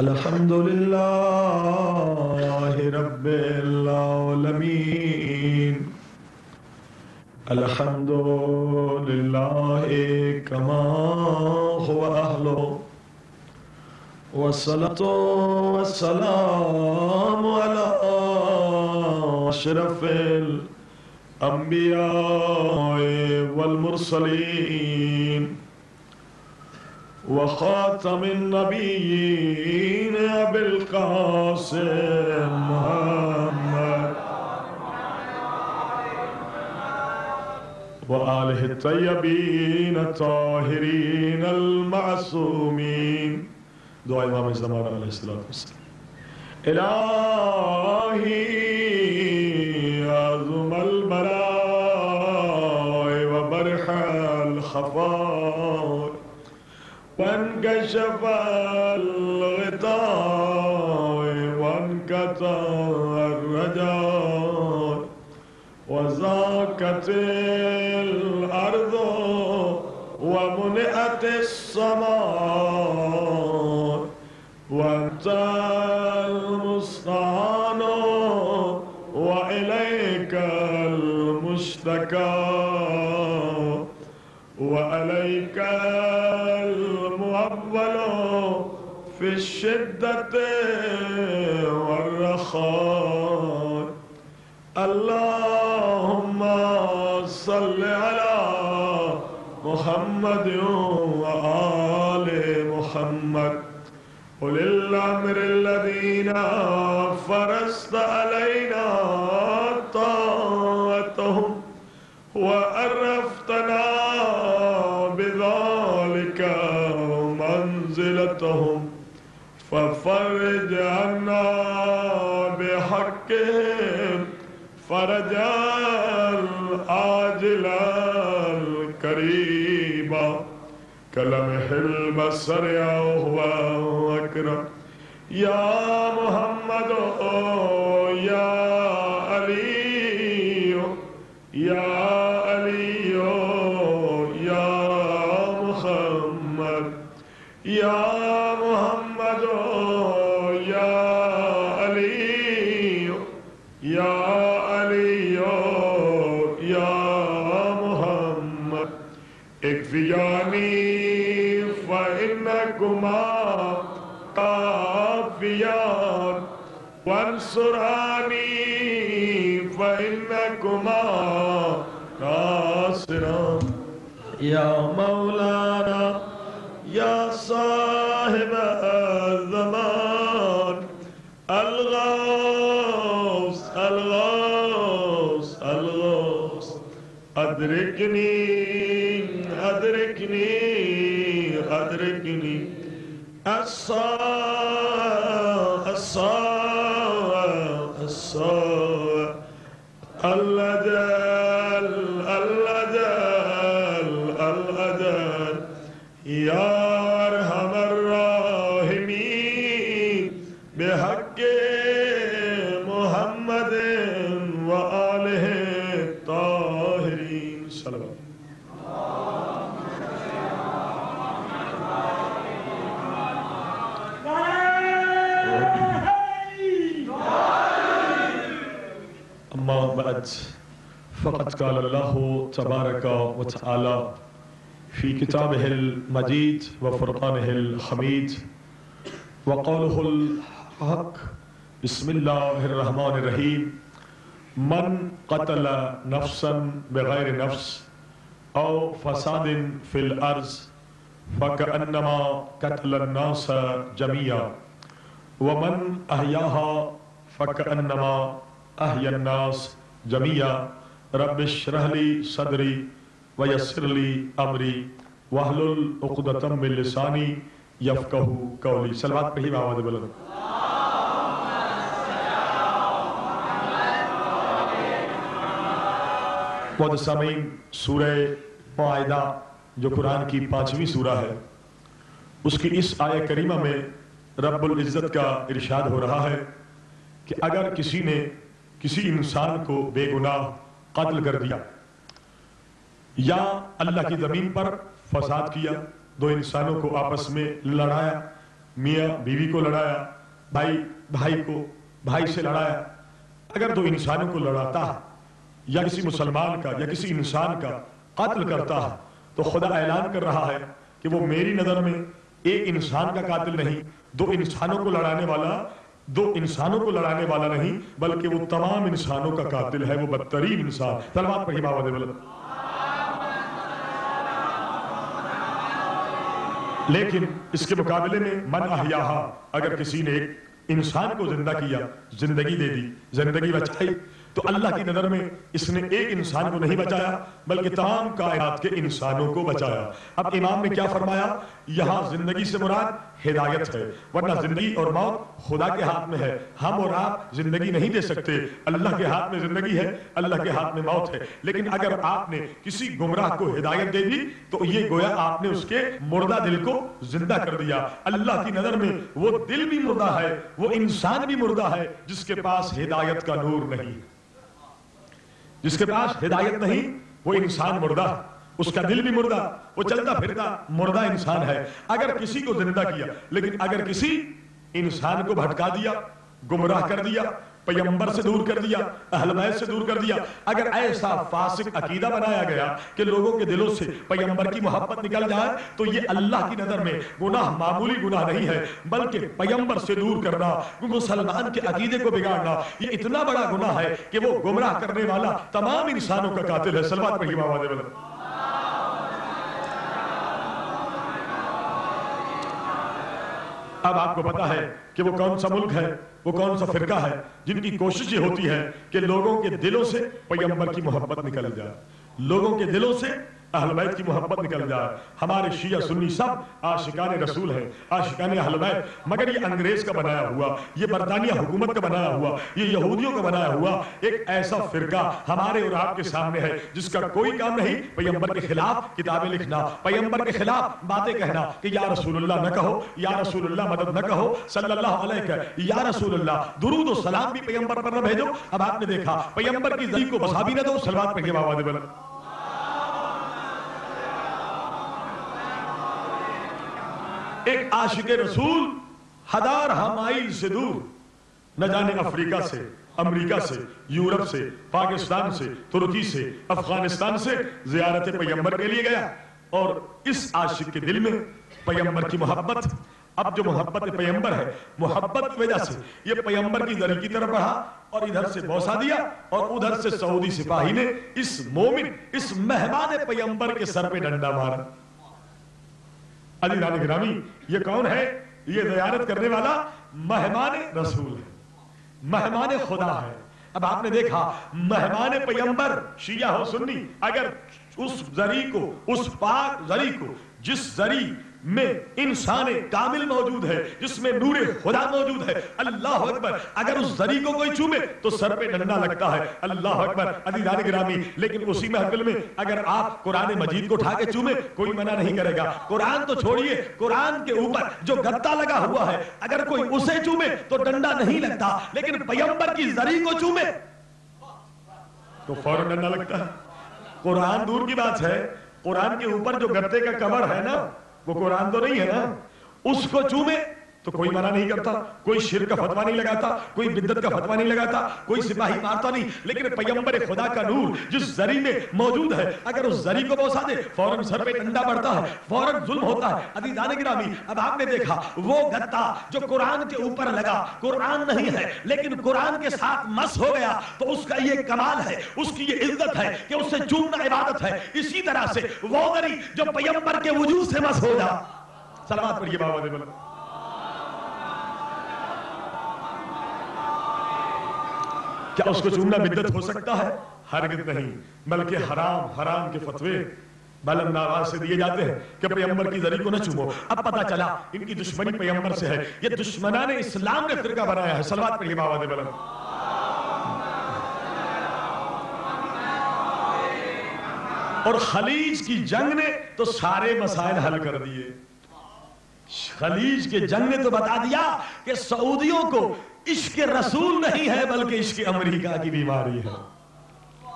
الحمد لله رب العالمين الحمد لله كما هو أهله والصلاة والسلام على أشرف الأنبياء والمرسلين وخاتم النبيين أبي القاسم محمد. وآله الطيبين الطاهرين المعصومين. دعاء إمام الزمان عليه الصلاة والسلام. إلهي عظم البراء وبرح الخفاء. وانكشف الغطاء وانقطع الرجاء وزاكت الأرض ومنئت السماء وانت المستعان وإليك المشتكى المؤول في الشدة والرخاء. اللهم صل على محمد وآل محمد. أولي الأمر الذين فرست علينا منزلتهم ففرج عنا بحقهم فرجا عاجلا قريبا كلمح البصر وهو أكرم يا محمد أدركني أدركني أدركني الصاع قال الله تبارك وتعالى في كتابه المجيد وفرقانه الحميد وقوله الحق بسم الله الرحمن الرحيم. من قتل نفسا بغير نفس أو فساد في الأرض فكأنما قتل الناس جميعا ومن أحياها فكأنما أحيا الناس جميعا رب اشرح لي صدري ويسر لي أمري واحلل عقدة من لساني يفقهوا قولي. صلوات پہ ہی آواز بلند. بہت سامعین سورہ معاہدہ جو قرآن کی پانچویں سورہ ہے، اس کی اس آیہ کریمہ میں رب العزت کا ارشاد ہو رہا ہے کہ اگر کسی نے کسی انسان کو بے گناہ قتل کر دیا۔ یا اللہ کی زمین پر فساد کیا، دو انسانوں کو آپس میں لڑایا، میاں بیوی کو لڑایا، بھائی بھائی کو، بھائی سے لڑایا۔ اگر دو انسانوں کو لڑاتا ہے یا کسی مسلمان کا یا کسی انسان کا قتل کرتا ہے تو خدا اعلان کر رہا ہے کہ وہ میری نظر میں ایک انسان کا قاتل نہیں، دو انسانوں کو لڑانے والا دو انسانوں کو لڑانے والا نہیں، بلکہ وہ تمام انسانوں کا قاتل ہے، وہ بدترین انسان۔ سلوات پر بابا دے لیکن اس کے مقابلے میں من احیاہا، اگر کسی نے ایک انسان کو زندہ کیا، زندگی دے دی، زندگی بچائی، تو اللہ کی نظر میں اس نے ایک انسان کو نہیں بچایا، بلکہ تمام کائنات کے انسانوں کو بچایا۔ اب امام نے کیا فرمایا؟ یہاں زندگی سے مراد ہدایت ہے۔ ورنہ زندگی اور موت خدا کے ہاتھ میں ہے۔ ہم اور آپ زندگی نہیں دے سکتے۔ اللہ کے ہاتھ میں زندگی ہے، اللہ کے ہاتھ میں موت ہے۔ لیکن اگر آپ نے کسی گمراہ کو ہدایت دے دی، تو یہ گویا آپ نے اس کے مردہ دل کو زندہ کر دیا۔ اللہ کی نظر میں وہ دل بھی مردہ ہے، وہ انسان بھی مردہ ہے، جس کے پاس ہدایت کا نور نہیں۔ جس کے پاس ہدایت نہیں، وہ انسان مردہ۔ ہے اس کا دل بھی مردہ، وہ چلتا پھرتا، مردہ انسان ہے۔ اگر کسی کو زندہ کیا، لیکن اگر کسی انسان کو بھٹکا دیا، گمراہ کر دیا، پیمبر سے دور کر دیا، اہل بیت سے دور کر دیا، اگر ایسا فاسق عقیدہ بنایا گیا کہ لوگوں کے دلوں سے پیمبر کی محبت نکل جائے، تو یہ اللہ کی نظر میں گناہ معمولی گناہ نہیں ہے، بلکہ پیمبر سے دور کرنا، مسلمان کے عقیدے کو بگاڑنا، یہ اتنا بڑا گناہ ہے کہ وہ گمراہ کرنے والا تمام انسانوں کا قاتل ہے۔ سلوات پر ہی اب آپ کو پتا ہے کہ وہ کون سا ملک ہے، وہ کون سا فرقہ ہے، جن کی کوشش یہ ہوتی ہے کہ لوگوں کے دلوں سے پیغمبر کی محبت نکل جائے۔ لوگوں کے دلوں سے اہل بیت کی محبت نکل جائے۔ ہمارے شیعہ سنی سب آشکان رسول ہیں آشکان اہل بیت۔ مگر یہ انگریز کا بنایا ہوا، یہ برطانیہ حکومت کا بنایا ہوا، یہ یہودیوں کا بنایا ہوا ایک ایسا فرقہ ہمارے اور آپ کے سامنے ہے، جس کا کوئی کام نہیں۔ پیمبر کے خلاف کتابیں لکھنا پیمبر کے خلاف باتیں کہنا کہ یا رسول اللہ نہ کہو، یا رسول اللہ مدد نہ کہو، صلی اللہ علیہ یا رسول اللہ، درود و سلام بھی پیمبر پر نہ بھیجو۔ اب آپ نے دیکھا پیمبر کی ذریع کو بسا بھی نہ دو، سلوات پہ کے بابا دے بلد ایک عاشق رسول، ہزار ہمائل سے دور۔ نہ جانے افریقہ سے، امریکہ سے، یورپ سے، پاکستان سے، ترکی سے، افغانستان سے زیارت پیمبر کے لیے گیا۔ اور اس عاشق کے دل میں پیمبر کی محبت۔ اب جو محبت پیمبر ہے، محبت کی وجہ سے یہ پیمبر کی ذریع کی طرف رہا اور ادھر سے بوسا دیا اور ادھر سے سعودی سپاہی نے اس مومن، اس مہمان پیمبر کے سر پہ ڈنڈا مارا۔ علی رانی گرامی یہ کون ہے؟ یہ زیارت کرنے والا مہمان رسول ہے۔ مہمان خدا ہے۔ اب آپ نے دیکھا، مہمان پیمبر شیعہ ہو سنی۔ اگر اس ذریع کو، اس پاک ذریع کو، جس ذریع میں انسان کامل موجود ہے، جس میں نور خدا موجود ہے۔ اللہ اکبر، اگر اس ذریع کو کوئی چومے تو سر پہ ڈنڈا لگتا ہے۔ اللہ اکبر، علی گرامی۔ لیکن اسی محفل میں اگر آپ قرآن مجید کو اٹھا کے چومے، کوئی منع نہیں کرے گا۔ قرآن تو چھوڑیے، قرآن کے اوپر جو گتا لگا ہوا ہے، اگر کوئی اسے چومے تو ڈنڈا نہیں لگتا، لیکن پیمبر کی ذریع کو چومے تو فوراً ڈنڈا لگتا۔ ہے قرآن دور کی بات ہے، قرآن کے اوپر جو گتے کا کور ہے نا وہ قرآن تو نہیں ہے نا؟ اس کو چومے تو کوئی منع نہیں کرتا، کوئی شر کا فتوہ نہیں لگاتا، کوئی بدت کا فتوہ نہیں لگاتا، کوئی سپاہی مارتا نہیں، لیکن پیمبر خدا کا نور جس ذریع میں موجود ہے، اگر اس ذریع کو بوسا دے، فوراً سر پہ ڈنڈا بڑھتا ہے، فوراً ظلم ہوتا ہے۔ عزیزان گرامی، اب آپ نے دیکھا، وہ گتا جو قرآن کے اوپر لگا، قرآن نہیں ہے، لیکن قرآن کے ساتھ مس ہو گیا، تو اس کا یہ کمال ہے، اس کی یہ عزت ہے کہ اس سے چومنا عبادت ہے۔ اسی طرح سے وہ ذریع جو پیمبر کے وجود سے مس ہو جا۔ سلامات پر یہ بابا کیا اس کو چومنا بدت ہو سکتا ہے؟ ہرگز نہیں۔ بلکہ حرام حرام کے فتوے۔ بلند آواز سے دیے جاتے ہیں کہ پیمبر کی ذریع کو نہ چومو۔ اب پتا چلا، ان کی دشمنی پیمبر سے ہے۔ یہ دشمنان اسلام نے فرقہ بنایا ہے۔ سلوات پر یہ بابا دے بلند۔ اور خلیج کی جنگ نے تو سارے مسائل حل کر دیے۔ خلیج کے جنگ نے تو بتا دیا کہ سعودیوں کو عشق رسول نہیں ہے بلکہ عشق امریکہ کی بیماری ہے۔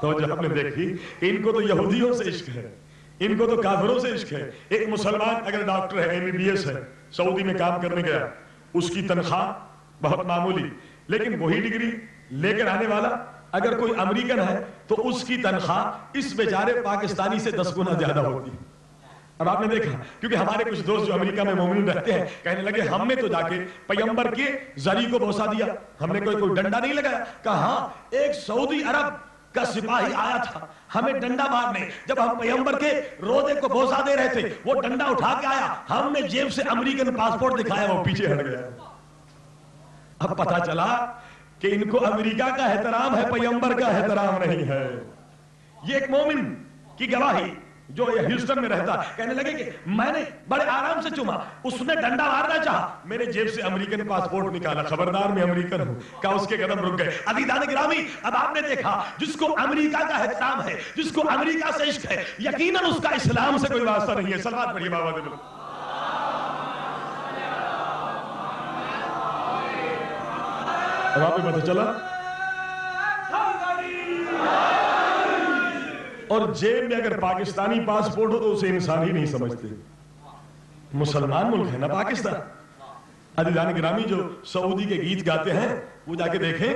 تو جو ہم نے دیکھی، ان کو تو یہودیوں سے عشق ہے، ان کو تو کافروں سے عشق ہے۔ ایک مسلمان اگر ڈاکٹر ہے، ایم بی ایس ہے، سعودی میں کام کرنے گیا، اس کی تنخواہ بہت معمولی، لیکن وہی ڈگری لے کر آنے والا اگر کوئی امریکن ہے، تو اس کی تنخواہ اس بیچارے پاکستانی سے دس گنا زیادہ ہوتی ہے۔ اب آپ نے دیکھا، کیونکہ ہمارے کچھ دوست جو امریکہ میں مومن رہتے ہیں، کہنے لگے، ہم نے تو جا کے پیمبر کے زری کو بوسا دیا، ہم نے کوئی کوئی ڈنڈا نہیں لگایا، کہا ہاں ایک سعودی عرب کا سپاہی آیا تھا، ہمیں ڈنڈا مارنے، جب ہم پیمبر کے روزے کو بوسا دے رہے تھے، وہ ڈنڈا اٹھا کے آیا، ہم نے جیب سے امریکن پاسپورٹ دکھایا، وہ پیچھے ہٹ گیا۔ اب پتا چلا کہ ان کو امریکہ کا احترام ہے، پیمبر کا احترام نہیں ہے۔ یہ ایک مومن کی گواہی جو یہ ہیوسٹن میں رہتا کہنے لگے کہ میں نے بڑے آرام سے چوما، اس نے ڈنڈا مارنا چاہا۔ میرے جیب سے امریکن پاسپورٹ نکالا، خبردار میں امریکن ہوں کہا اس کے قدم رک گئے؟ عزیزان گرامی، اب آپ نے دیکھا، جس کو امریکہ کا احترام ہے، جس کو امریکہ سے عشق ہے، یقیناً اس کا اسلام سے کوئی واسطہ نہیں ہے۔ سلوات پڑھیے بابا دے اب آپ کو پتہ چلا؟ اور جیب میں اگر پاکستانی پاسپورٹ ہو تو اسے انسان ہی نہیں سمجھتے۔ مسلمان ملک ہے نا پاکستان۔ عدیدان گرامی جو سعودی کے گیت گاتے ہیں، وہ جا کے دیکھیں۔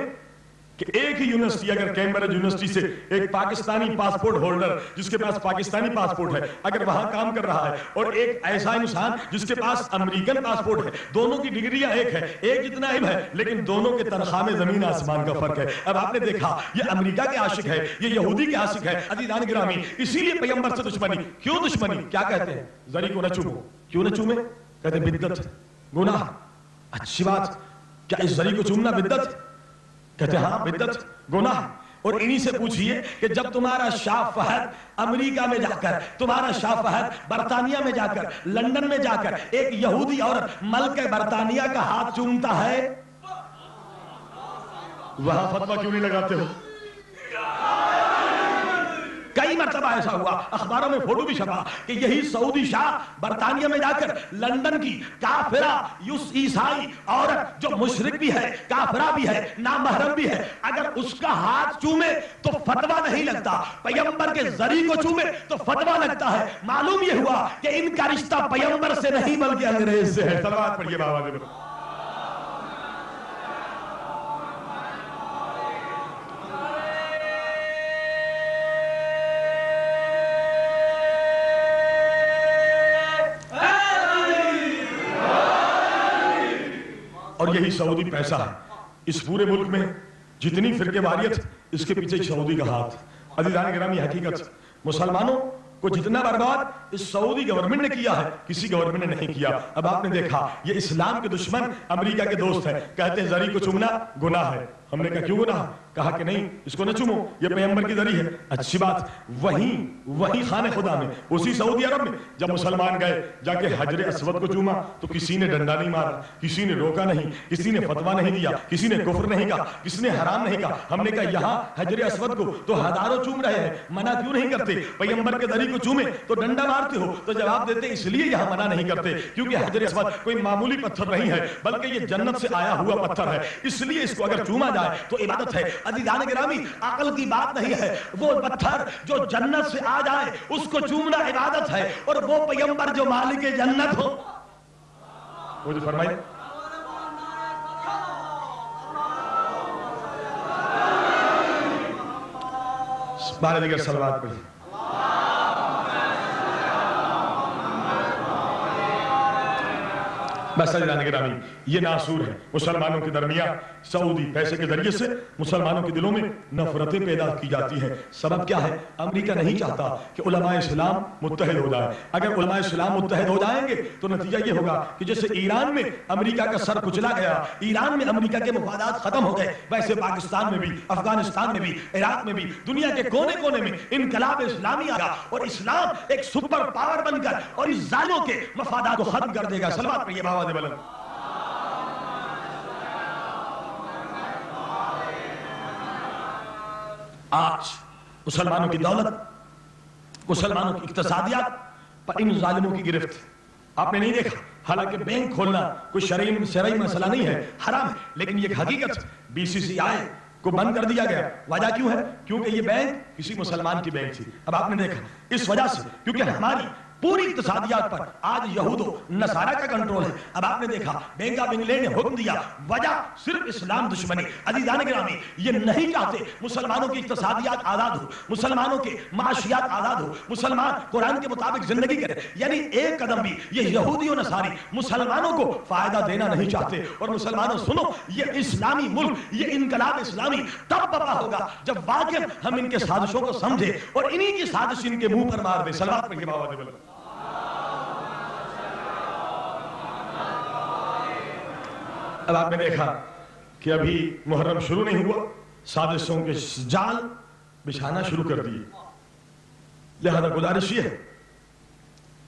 کہ ایک ہی یونیورسٹی اگر کیمبرج یونیورسٹی سے ایک پاکستانی پاسپورٹ ہولڈر جس کے پاس پاکستانی پاسپورٹ ہے، اگر وہاں کام کر رہا ہے اور ایک ایسا انسان جس کے پاس امریکن پاسپورٹ ہے، دونوں کی ڈگریاں ایک ہے ایک جتنا علم ہے، لیکن دونوں کے تنخواہ میں زمین آسمان کا فرق ہے۔ اب آپ نے دیکھا، یہ امریکہ کے عاشق ہے، یہ یہودی کے عاشق ہے، عزیزان گرامی، اسی لیے پیغمبر سے دشمنی۔ کیوں دشمنی؟ کیا کہتے ہیں؟ ذری کو نہ چومو۔ کیوں نہ چومے؟ کہتے ہیں بدت گناہ۔ اچھی بات، کیا اس ذری کو چومنا بدت کہتے ہیں ہاں بدت گناہ. اور انہی سے پوچھئے کہ جب تمہارا شاہ فہد امریکہ میں جا کر، تمہارا شاہ فہد برطانیہ میں جا کر، لندن میں جا کر، ایک یہودی عورت ملک برطانیہ کا ہاتھ چومتا ہے، وہاں فتوہ کیوں نہیں لگاتے ہو کئی مرتبہ ایسا ہوا۔ اخباروں میں فوٹو بھی چھپا کہ یہی سعودی شاہ برطانیہ میں جا کر لندن کی کافرہ یوس عیسائی عورت جو مشرک بھی ہے، کافرہ بھی ہے، نامحرم بھی ہے، اگر اس کا ہاتھ چومے تو فتوہ نہیں لگتا۔ پیمبر کے ذری کو چومے تو فتوہ لگتا ہے۔ معلوم یہ ہوا کہ ان کا رشتہ پیمبر سے نہیں، بلکہ انگریز سے ہے۔ سلوات پڑھئے بابا دے اور یہی سعودی پیسہ ہے۔ اس پورے ملک میں جتنی فرقے واریت، اس کے پیچھے سعودی کا ہاتھ۔ عزیزان گرامی حقیقت۔ مسلمانوں کو جتنا برباد اس سعودی گورنمنٹ نے کیا ہے، کسی گورنمنٹ نے نہیں کیا۔ اب آپ نے دیکھا، یہ اسلام کے دشمن امریکہ کے دوست ہیں۔ کہتے ہیں، زری کو چومنا گناہ ہے۔ ہم نے کہا، کیوں گناہ کہا کہ نہیں، اس کو نہ چومو، یہ پیغمبر کی ذریعہ ہے۔ اچھی بات وہی وہی خانہ خدا میں، اسی سعودی عرب میں، جب مسلمان گئے، جا کے حجر اسود کو چوما، تو کسی نے ڈنڈا نہیں مارا، کسی نے روکا نہیں، کسی نے فتوہ نہیں دیا، کسی نے کفر نہیں کہا، کسی نے حرام نہیں کہا۔ ہم نے کہا، یہاں حجر اسود کو تو ہزاروں چوم رہے ہیں، منع کیوں نہیں کرتے؟ پیغمبر کے ذریعہ کو چومے، تو ڈنڈا مارتے ہو، تو جواب دیتے اس لیے یہاں منع نہیں کرتے، کیونکہ حجر اسود کوئی معمولی پتھر نہیں ہے، بلکہ یہ جنت سے آیا ہوا پتھر ہے۔ اس لیے اس کو اگر چوما جائے تو عبادت ہے۔ عزیزان گرامی، عقل کی بات نہیں ہے۔ وہ پتھر جو جنت سے آ جائے، اس کو چومنا عبادت ہے۔ اور وہ پیمبر جو مالک جنت ہو۔ وہ جو فرمائی بارے دیگر سلوات پڑھی بس عزیزان گرامی یہ ناسور ہے۔ مسلمانوں کے درمیان سعودی پیسے کے ذریعے سے مسلمانوں کے دلوں میں نفرتیں پیدا کی جاتی ہیں۔ سبب کیا ہے؟ امریکہ نہیں چاہتا کہ علماء اسلام متحد ہو جائے اگر علماء اسلام متحد ہو جائیں گے تو نتیجہ یہ ہوگا کہ جیسے ایران میں امریکہ کا سر کچلا گیا، ایران میں امریکہ کے مفادات ختم ہو گئے۔ ویسے پاکستان میں بھی، افغانستان میں بھی، عراق میں بھی، دنیا کے کونے کونے میں انقلاب اسلامی آگا اور اسلام ایک سپر پاور بن کر اور اس ظالموں کے مفادات کو ختم کر دے گا۔ سلوات پر یہ باواد بلند۔ آج مسلمانوں کی دولت، مسلمانوں کی اقتصادیات پر ان ظالموں کی گرفت۔ آپ نے نہیں دیکھا، حالانکہ بینک کھولنا کوئی شرعی شرعی مسئلہ نہیں ہے، حرام ہے۔ لیکن یہ حقیقت بی سی سی آئی کو بند کر دیا گیا۔ وجہ کیوں ہے؟ کیونکہ یہ بینک کسی مسلمان کی بینک تھی۔ اب آپ نے دیکھا، اس وجہ سے، کیونکہ ہماری پوری اقتصادیات پر۔ آج یہود و نصارہ کا کنٹرول ہے۔ اب آپ نے دیکھا، بینک آف انگلینڈ نے حکم دیا، وجہ صرف اسلام دشمنی۔ عزیزان گرامی، یہ نہیں چاہتے مسلمانوں کی اقتصادیات آزاد ہو مسلمانوں کے معاشیات آزاد ہو مسلمان قرآن کے مطابق زندگی کرے یعنی ایک قدم بھی یہ یہودی و نصاری مسلمانوں کو فائدہ دینا نہیں چاہتے۔ اور مسلمانوں، سنو، یہ اسلامی ملک، یہ انقلاب اسلامی تب بپا ہوگا جب واقع ہم ان کے سازشوں کو سمجھے اور انہی کی سازش ان کے منہ پر مار دے سلوات پر یہ بابا دے بلد اب آپ نے دیکھا کہ ابھی محرم شروع نہیں ہوا سازشوں کے جال بچھانا شروع کر دیے۔ لہذا گزارش یہ ہے،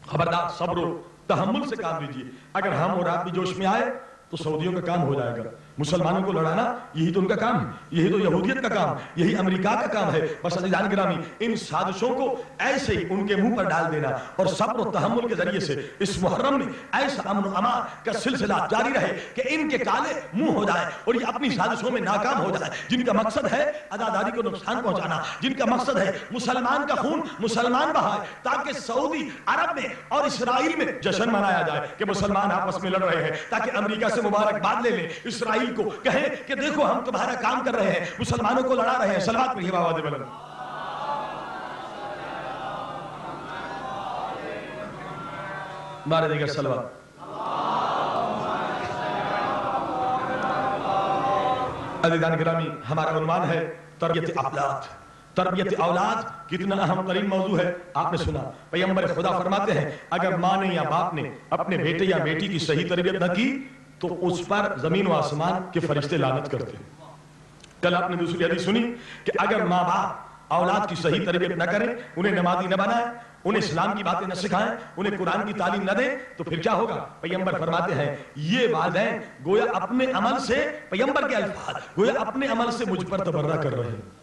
خبردار، صبر و تحمل سے کام لیجیے اگر ہم اور آپ بھی جوش میں آئے تو سعودیوں کا کام ہو جائے گا۔ مسلمانوں کو لڑانا، یہی تو ان کا کام ہے یہی تو یہودیت کا کام، یہی امریکہ کا کام ہے۔ بس عزیزان گرامی، ان سازشوں کو ایسے ہی ان کے منہ پر ڈال دینا اور صبر و تحمل کے ذریعے سے۔ اس محرم میں ایسا امن و امان کا سلسلہ جاری رہے کہ ان کے کالے منہ ہو جائے اور یہ اپنی سازشوں میں ناکام ہو جائے جن کا مقصد ہے اداداری کو نقصان پہنچانا، جن کا مقصد ہے مسلمان کا خون، مسلمان بہائے تاکہ سعودی عرب میں اور اسرائیل میں جشن منایا جائے کہ مسلمان آپس میں لڑ رہے ہیں، تاکہ امریکہ سے مبارکباد لے لیں۔ اسرائیل کو کہیں کہ دیکھو ہم تمہارا کام کر رہے ہیں، مسلمانوں کو لڑا رہے ہیں، سلوات پر یہ بابا دے بلند مارے دیگر سلوات۔ عزیزان گرامی، ہمارا عنوان ہے تربیت اولاد۔ تربیت اولاد کتنا اہم ترین موضوع ہے۔ آپ نے سنا، پیغمبر خدا فرماتے ہیں، اگر ماں نے یا باپ نے اپنے بیٹے یا بیٹی کی صحیح تربیت نہ کی تو اس پر زمین و آسمان کے فرشتے لعنت کرتے ہیں۔ کل آپ نے دوسری حدیث سنی کہ اگر ماں باپ اولاد کی صحیح تربیت نہ کریں، انہیں نمازی نہ بنائیں، انہیں اسلام کی باتیں نہ سکھائیں، انہیں قرآن کی تعلیم نہ دیں، تو پھر کیا ہوگا؟ پیغمبر فرماتے ہیں، یہ والدین گویا اپنے عمل سے پیغمبر کے الفاظ، گویا اپنے عمل سے مجھ پر تبرہ کر رہے ہیں۔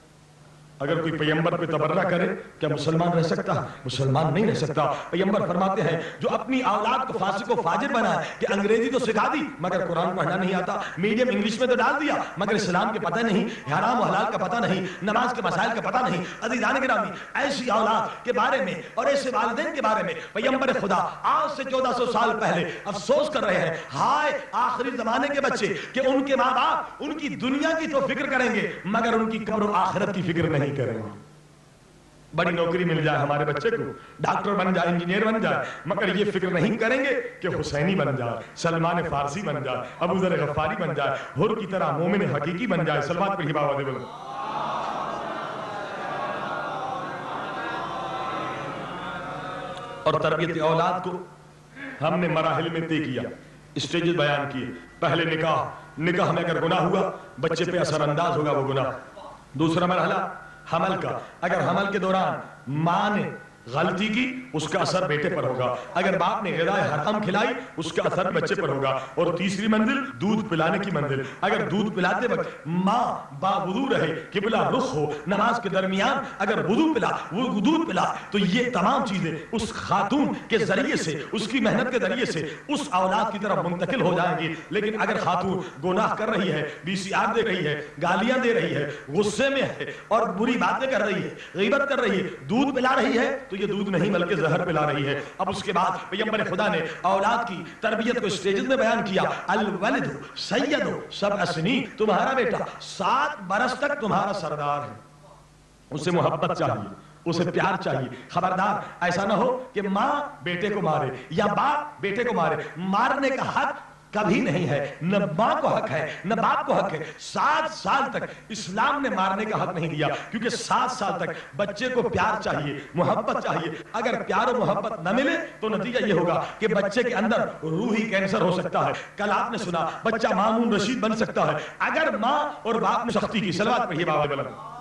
اگر کوئی پیغمبر پہ تبرہ کرے، کیا مسلمان رہ سکتا؟ مسلمان نہیں رہ سکتا۔ پیغمبر فرماتے ہیں، جو اپنی اولاد کو فاسق و فاجر بنائے، کہ انگریزی تو سکھا دی، مگر قرآن پڑھنا نہیں آتا، میڈیم انگلش میں تو ڈال دیا، مگر اسلام کے پتہ نہیں، حرام و حلال کا پتہ نہیں، نماز کے مسائل کا پتہ نہیں۔ عزیزان گرامی، ایسی اولاد کے بارے میں اور ایسے والدین کے بارے میں پیغمبر خدا آج سے چودہ سو سال پہلے افسوس کر رہے ہیں۔ ہائے، آخری زمانے کے بچے، کہ ان کے ماں باپ ان کی دنیا کی تو فکر کریں گے، مگر ان کی قبر و آخرت کی فکر نہیں۔ نہیں کریں بڑی نوکری مل جائے ہمارے بچے کو ڈاکٹر بن جائے انجینئر بن جائے مگر یہ فکر نہیں کریں گے کہ حسینی بن جائے سلمان فارسی بن جائے ابو ذر غفاری بن جائے ہر کی طرح مومن حقیقی بن جائے۔ سلمان پر ہی بابا دے بلد اور تربیت اولاد کو ہم نے مراحل میں طے کیا اسٹیجز بیان کیے۔ پہلے نکاح نکاح میں اگر گناہ ہوا بچے پہ اثر انداز ہوگا وہ گناہ۔ دوسرا مرحلہ حمل کا۔ اگر حمل کے دوران ماں نے غلطی کی، اس کا اثر بیٹے پر ہوگا۔ اگر باپ نے غذائے حرام کھلائی، اس کا اثر بچے پر ہوگا۔ اور تیسری منزل، دودھ پلانے کی منزل۔ اگر دودھ پلاتے وقت ماں با وضو رہے، قبلہ رخ ہو، نماز کے درمیان اگر وضو پلا وہ دودھ پلا، تو یہ تمام چیزیں اس خاتون کے ذریعے سے، اس کی محنت کے ذریعے سے اس اولاد کی طرف منتقل ہو جائیں گی۔ لیکن اگر خاتون گناہ کر رہی ہے، بی سی آر دے رہی ہے، گالیاں دے رہی ہے، غصے میں ہے اور بری باتیں کر رہی ہے، غیبت کر رہی ہے، دودھ پلا رہی ہے، تو یہ دودھ نہیں بلکہ زہر پلا رہی ہے۔ اب اس کے بعد پیغمبر خدا نے اولاد کی تربیت کو اسٹیجز میں بیان کیا۔ الولد سید سب اسنی، تمہارا بیٹا۔ سات برس تک تمہارا سردار ہے۔ اسے محبت چاہیے، اسے پیار چاہیے۔ خبردار، ایسا نہ ہو کہ ماں بیٹے کو مارے یا باپ بیٹے کو مارے۔ مارنے کا حق کبھی نہیں ہے۔ نہ ماں کو حق ہے، نہ باپ کو حق ہے۔ سات سال تک اسلام نے مارنے کا حق نہیں دیا۔ کیونکہ سات سال تک بچے کو پیار چاہیے، محبت چاہیے۔ اگر پیار و محبت نہ ملے تو نتیجہ یہ ہوگا کہ بچے کے اندر روحی کینسر ہو سکتا ہے۔ کل آپ نے سنا، بچہ مامون رشید بن سکتا ہے۔ اگر ماں اور باپ نے سختی کی، سلوات پہ یہ بابا بلند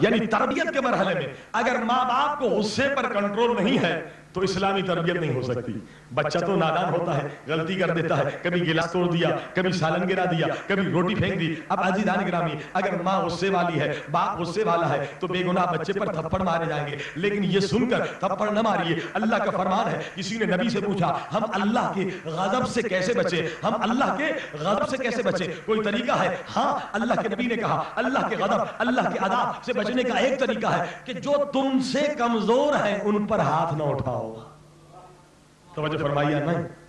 یعنی تربیت کے مرحلے میں۔ اگر ماں باپ کو غصے پر کنٹرول نہیں ہے تو اسلامی تربیت نہیں ہو سکتی۔ بچہ تو نادان ہوتا ہے، غلطی کر دیتا ہے، کبھی گلاس توڑ دیا، کبھی سالن گرا دیا، کبھی روٹی پھینک دی۔ اب عزیزان گرامی، اگر ماں غصے والی ہے، باپ غصے والا ہے، تو بے گناہ بچے پر تھپڑ مارے جائیں گے۔ لیکن یہ سن کر تھپڑ نہ ماریے۔ اللہ کا فرمان ہے، کسی نے نبی سے پوچھا، ہم اللہ کے غضب سے کیسے بچے؟ ہم اللہ کے غضب سے کیسے بچے؟ کوئی طریقہ ہے؟ ہاں اللہ کے نبی نے کہا، اللہ کے غضب، اللہ کے عذاب سے بچنے کا ایک طریقہ ہے کہ جو تم سے کمزور ہیں، ان پر ہاتھ نہ اٹھاؤ۔ توجہ فرمائیے۔ نہیں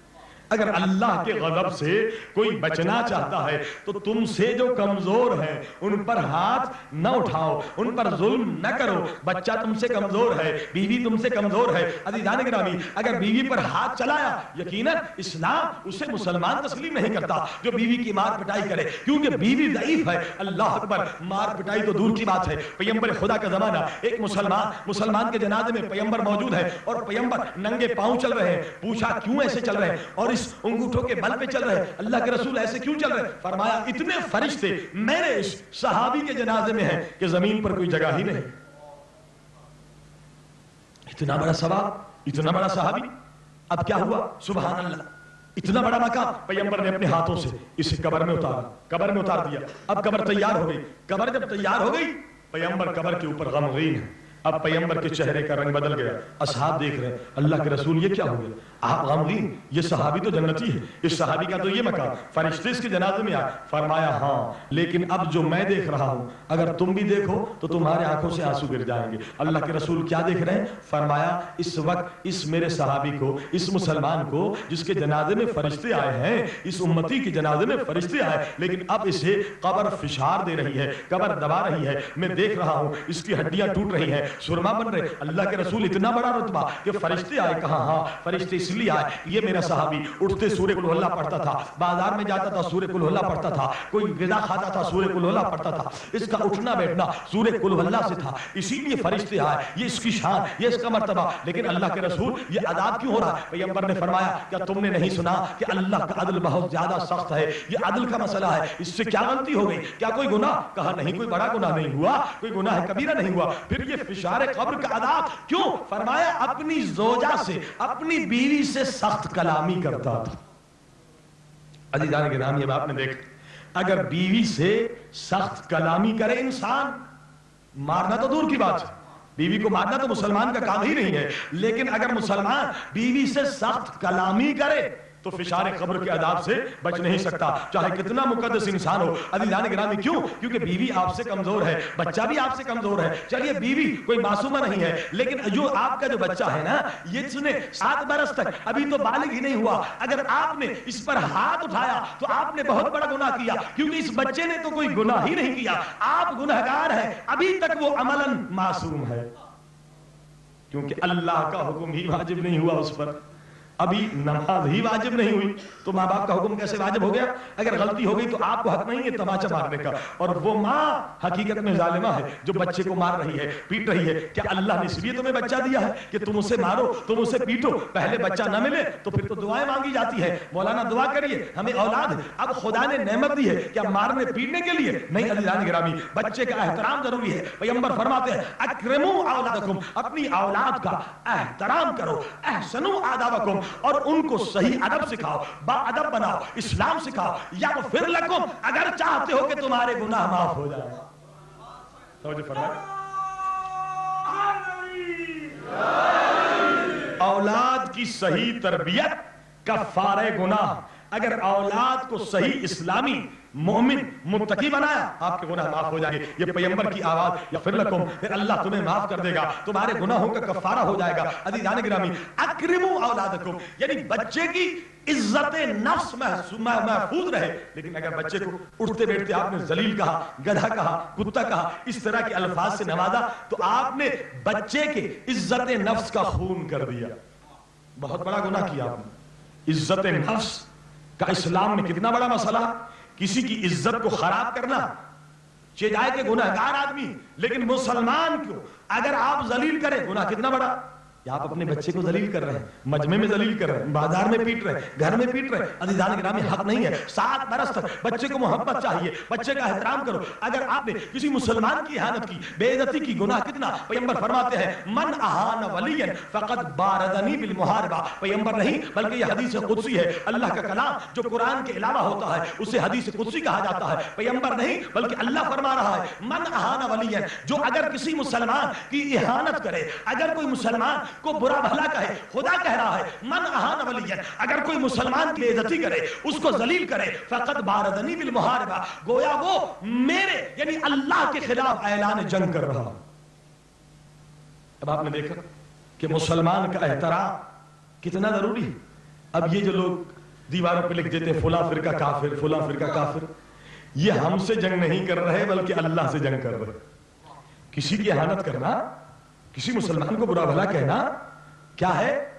اگر اللہ کے غضب سے کوئی بچنا چاہتا ہے تو تم سے جو کمزور ہیں ان پر ہاتھ نہ اٹھاؤ ان پر ظلم نہ کرو بچہ تم سے کمزور ہے بیوی تم سے کمزور ہے عزیزان گرامی اگر بیوی پر ہاتھ چلایا یقیناً اسلام اسے مسلمان تسلیم نہیں کرتا جو بیوی کی مار پٹائی کرے کیونکہ بیوی ضعیف ہے اللہ اکبر مار پٹائی تو دور کی بات ہے پیمبر خدا کا زمانہ ایک مسلمان مسلمان کے جنازے میں پیمبر موجود ہے اور پیمبر ننگے پاؤں چل رہے ہیں پوچھا کیوں ایسے چل رہے ہیں اور اس انگوٹھوں کے بل پہ چل رہے اللہ کے رسول ایسے کیوں چل رہے فرمایا، اتنے فرشتے میرے اس صحابی کے جنازے میں ہیں کہ زمین پر کوئی جگہ ہی نہیں۔ اتنا بڑا ثواب، اتنا بڑا صحابی۔ اب کیا ہوا؟ سبحان اللہ۔ اتنا بڑا مقام۔ پیمبر نے اپنے ہاتھوں سے اس قبر میں اتارا قبر میں اتار دیا۔ اب قبر تیار ہو گئی۔ قبر جب تیار ہو گئی پیمبر قبر کے اوپر غمغین ہے اب پیمبر کے چہرے کا رنگ بدل گیا۔ اصحاب دیکھ رہے ہیں، اللہ کے رسول یہ کیا ہو گیا غمگین یہ صحابی تو جنتی ہے اس صحابی کا تو یہ مقام فرشتے اس کے جنازے میں آئے، فرمایا ہاں لیکن اب جو میں دیکھ رہا ہوں، اگر تم بھی دیکھو، تو تمہارے آنکھوں سے آنسو گر جائیں گے۔ اللہ کے رسول کیا دیکھ رہے ہیں؟ فرمایا، اس وقت اس میرے صحابی کو، اس مسلمان کو، جس کے جنازے میں فرشتے آئے ہیں، اس امتی کے جنازے میں فرشتے آئے، لیکن اب اسے قبر فشار دے رہی ہے، قبر دبا رہی ہے۔ میں دیکھ رہا ہوں، اس کی ہڈیاں ٹوٹ رہی ہیں، سرما بن رہے۔ اللہ کے رسول اتنا بڑا رتبہ کہ فرشتے آئے، کہاں؟ ہاں فرشتے اس لیے آئے۔ یہ میرا صحابی، اٹھتے سورہ کل اللہ پڑھتا تھا۔ بازار میں جاتا تھا، سورہ کل اللہ پڑھتا تھا۔ کوئی غذا کھاتا تھا، سورہ کل اللہ پڑھتا تھا۔ اس کا اٹھنا بیٹھنا سورہ کل اللہ سے تھا۔ اسی لیے فرشتے آئے۔ یہ اس کی شان، یہ اس کا مرتبہ۔ لیکن اللہ کے رسول یہ عذاب کیوں ہو رہا ہے؟ پیغمبر نے فرمایا، کیا تم نے نہیں سنا کہ اللہ کا عدل بہت زیادہ سخت ہے؟ یہ عدل کا مسئلہ ہے۔ اس سے کیا غلطی ہو گئی؟ کیا کوئی گناہ؟ کہا، نہیں، کوئی بڑا گناہ نہیں ہوا۔ کوئی گناہ کبیرہ نہیں ہوا۔ پھر یہ فشار قبر کا عذاب کیوں؟ فرمایا، اپنی زوجہ سے، اپنی بیوی سے سخت کلامی کرتا تھا۔ عزیزان کے نام یہ آپ نے دیکھ۔ اگر بیوی سے سخت کلامی کرے انسان، مارنا تو دور کی بات ہے۔ بیوی کو مارنا تو مسلمان کا کام ہی نہیں ہے۔ لیکن اگر مسلمان بیوی سے سخت کلامی کرے تو فشار قبر کے عذاب سے بچ نہیں سکتا۔ چاہے کتنا مقدس انسان ہو۔ عزیزان گرامی کیوں؟ کیونکہ بیوی آپ سے کمزور ہے۔ بچہ بھی آپ سے کمزور ہے۔ چلیے، بیوی کوئی معصومہ نہیں ہے۔ لیکن جو آپ کا جو بچہ ہے نا، یہ سنے سات برس تک ابھی تو بالغ ہی نہیں ہوا، اگر آپ نے اس پر ہاتھ اٹھایا تو آپ نے بہت بڑا گناہ کیا۔ کیونکہ اس بچے نے تو کوئی گناہ ہی نہیں کیا۔ آپ گناہگار ہیں۔ ابھی تک وہ عملاً معصوم ہے۔ کیونکہ اللہ کا حکم ہی واجب نہیں ہوا اس پر۔ ابھی نماز ہی واجب نہیں ہوئی تو ماں باپ کا حکم کیسے واجب ہو گیا؟ اگر غلطی ہو گئی تو آپ کو حق نہیں ہے تماچا مارنے کا۔ اور وہ ماں حقیقت میں ظالمہ ہے جو بچے کو مار رہی ہے، پیٹ رہی ہے۔ کیا اللہ نے اس لیے تمہیں بچہ دیا ہے کہ تم اسے مارو، تم اسے پیٹو؟ پہلے بچہ نہ ملے تو پھر تو دعائیں مانگی جاتی ہے مولانا دعا کریے، ہمیں اولاد ہے اب خدا نے نعمت دی ہے کیا مارنے، پیٹنے کے لیے؟ نہیں عزیزان گرامی بچے کا احترام ضروری ہے۔ پیغمبر فرماتے ہیں، اکرمو اولادکم، اپنی اولاد کا احترام کرو، احسنو آدابکم۔ اور ان کو صحیح ادب سکھاؤ، با ادب بناؤ، اسلام سکھاؤ، یا پھر لکم اگر چاہتے ہو کہ تمہارے گناہ معاف ہو جائے۔ توجہ فرمائے۔ اولاد کی صحیح تربیت کفارے گناہ۔ اگر اولاد کو صحیح اسلامی مومن متقی بنایا آپ کے گناہ معاف ہو جائیں گے۔ یہ پیمبر کی آواز، یا پھر لکم، پھر اللہ تمہیں معاف کر دے گا، تمہارے گناہوں کا کفارہ ہو جائے گا۔ عزیزان گرامی، اکرمو اولادکم یعنی بچے کی عزت نفس محفوظ رہے۔ لیکن اگر بچے کو اٹھتے بیٹھتے آپ نے ذلیل کہا، گدھا کہا، کتا کہا، اس طرح کے الفاظ سے نوازا، تو آپ نے بچے کے عزت نفس کا خون کر دیا۔ بہت بڑا گناہ کیا آپ نے۔ عزت نفس کا اسلام میں کتنا بڑا مسئلہ؟ کسی کی عزت کو خراب کرنا۔ چیجائے کے گناہگار آدمی لیکن مسلمان کو اگر آپ ذلیل کریں، گناہ کتنا بڑا۔ یا آپ اپنے بچے کو ذلیل کر رہے ہیں۔ مجمع میں ذلیل کر رہے ہیں۔ بازار میں پیٹ رہے ہیں۔ گھر میں پیٹ رہے ہیں۔ عزیزان گرامی حق نہیں ہے۔ سات برس تک بچے کو محبت چاہیے۔ بچے کا احترام کرو۔ اگر آپ نے کسی مسلمان کی احانت کی بے عزتی کی گناہ کتنا پیغمبر فرماتے ہیں من احان ولیا فقط باردنی بالمحاربہ۔ پیغمبر نہیں بلکہ یہ حدیث قدسی ہے۔ اللہ کا کلام جو قرآن کے علاوہ ہوتا ہے اسے حدیث قدسی کہا جاتا ہے۔ پیغمبر نہیں بلکہ اللہ فرما رہا ہے۔ من احان ولیا جو اگر کسی مسلمان کی احانت کرے اگر کوئی مسلمان کو برا بھلا کہے، خدا کہہ رہا ہے، من احان ولیا، اگر کوئی مسلمان کی عزتی کرے، اس کو ذلیل کرے، فقط باردنی بالمحاربہ، گویا وہ میرے یعنی اللہ کے خلاف اعلان جنگ کر رہا اب آپ نے دیکھا کہ مسلمان کا احترام کتنا ضروری ہے۔ اب یہ جو لوگ دیواروں پہ لکھ دیتے ہیں، فلاں فرقہ کافر، فلاں فرقہ کافر، یہ ہم سے جنگ نہیں کر رہے، بلکہ اللہ سے جنگ کر رہے۔ کسی کی احانت کرنا کسی مسلمان کو برا بھلا کہنا کیا ہے؟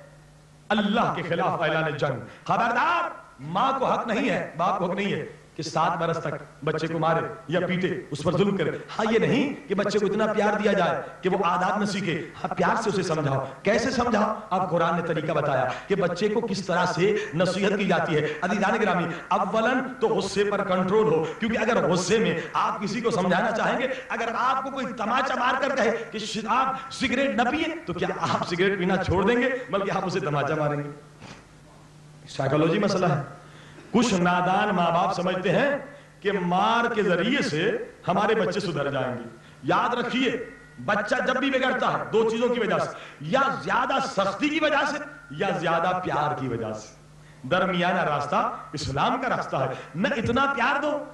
اللہ کے خلاف اعلان جنگ۔ خبردار، ماں کو حق نہیں ہے، باپ کو حق نہیں ہے۔ کہ سات برس تک بچے کو مارے یا پیٹے، اس پر ظلم کرے۔ ہاں یہ نہیں کہ بچے کو اتنا پیار دیا جائے کہ وہ عادات نہ سیکھے۔ ہاں پیار سے اسے سمجھاؤ۔ کیسے سمجھاؤ؟ اب قرآن نے طریقہ بتایا کہ بچے کو کس طرح سے نصیحت کی جاتی ہے۔ عزیزان گرامی، اولاً تو غصے پر کنٹرول ہو، کیونکہ اگر غصے میں آپ کسی کو سمجھانا چاہیں گے، اگر آپ کو کوئی تماچا مار کر کہے کہ آپ سگریٹ نہ پیئے تو کیا آپ سگریٹ پینا چھوڑ دیں گے؟ بلکہ آپ اسے تماچا ماریں گے۔ سائیکالوجی مسئلہ ہے۔ کچھ نادان ماں باپ سمجھتے ہیں کہ مار کے ذریعے سے ہمارے بچے سدھر جائیں گے۔ یاد رکھیے، بچہ جب بھی بگڑتا ہے، دو چیزوں کی وجہ سے، یا زیادہ سختی کی وجہ سے یا زیادہ پیار کی وجہ سے۔ درمیانہ راستہ اسلام کا راستہ ہے۔ نہ اتنا پیار دو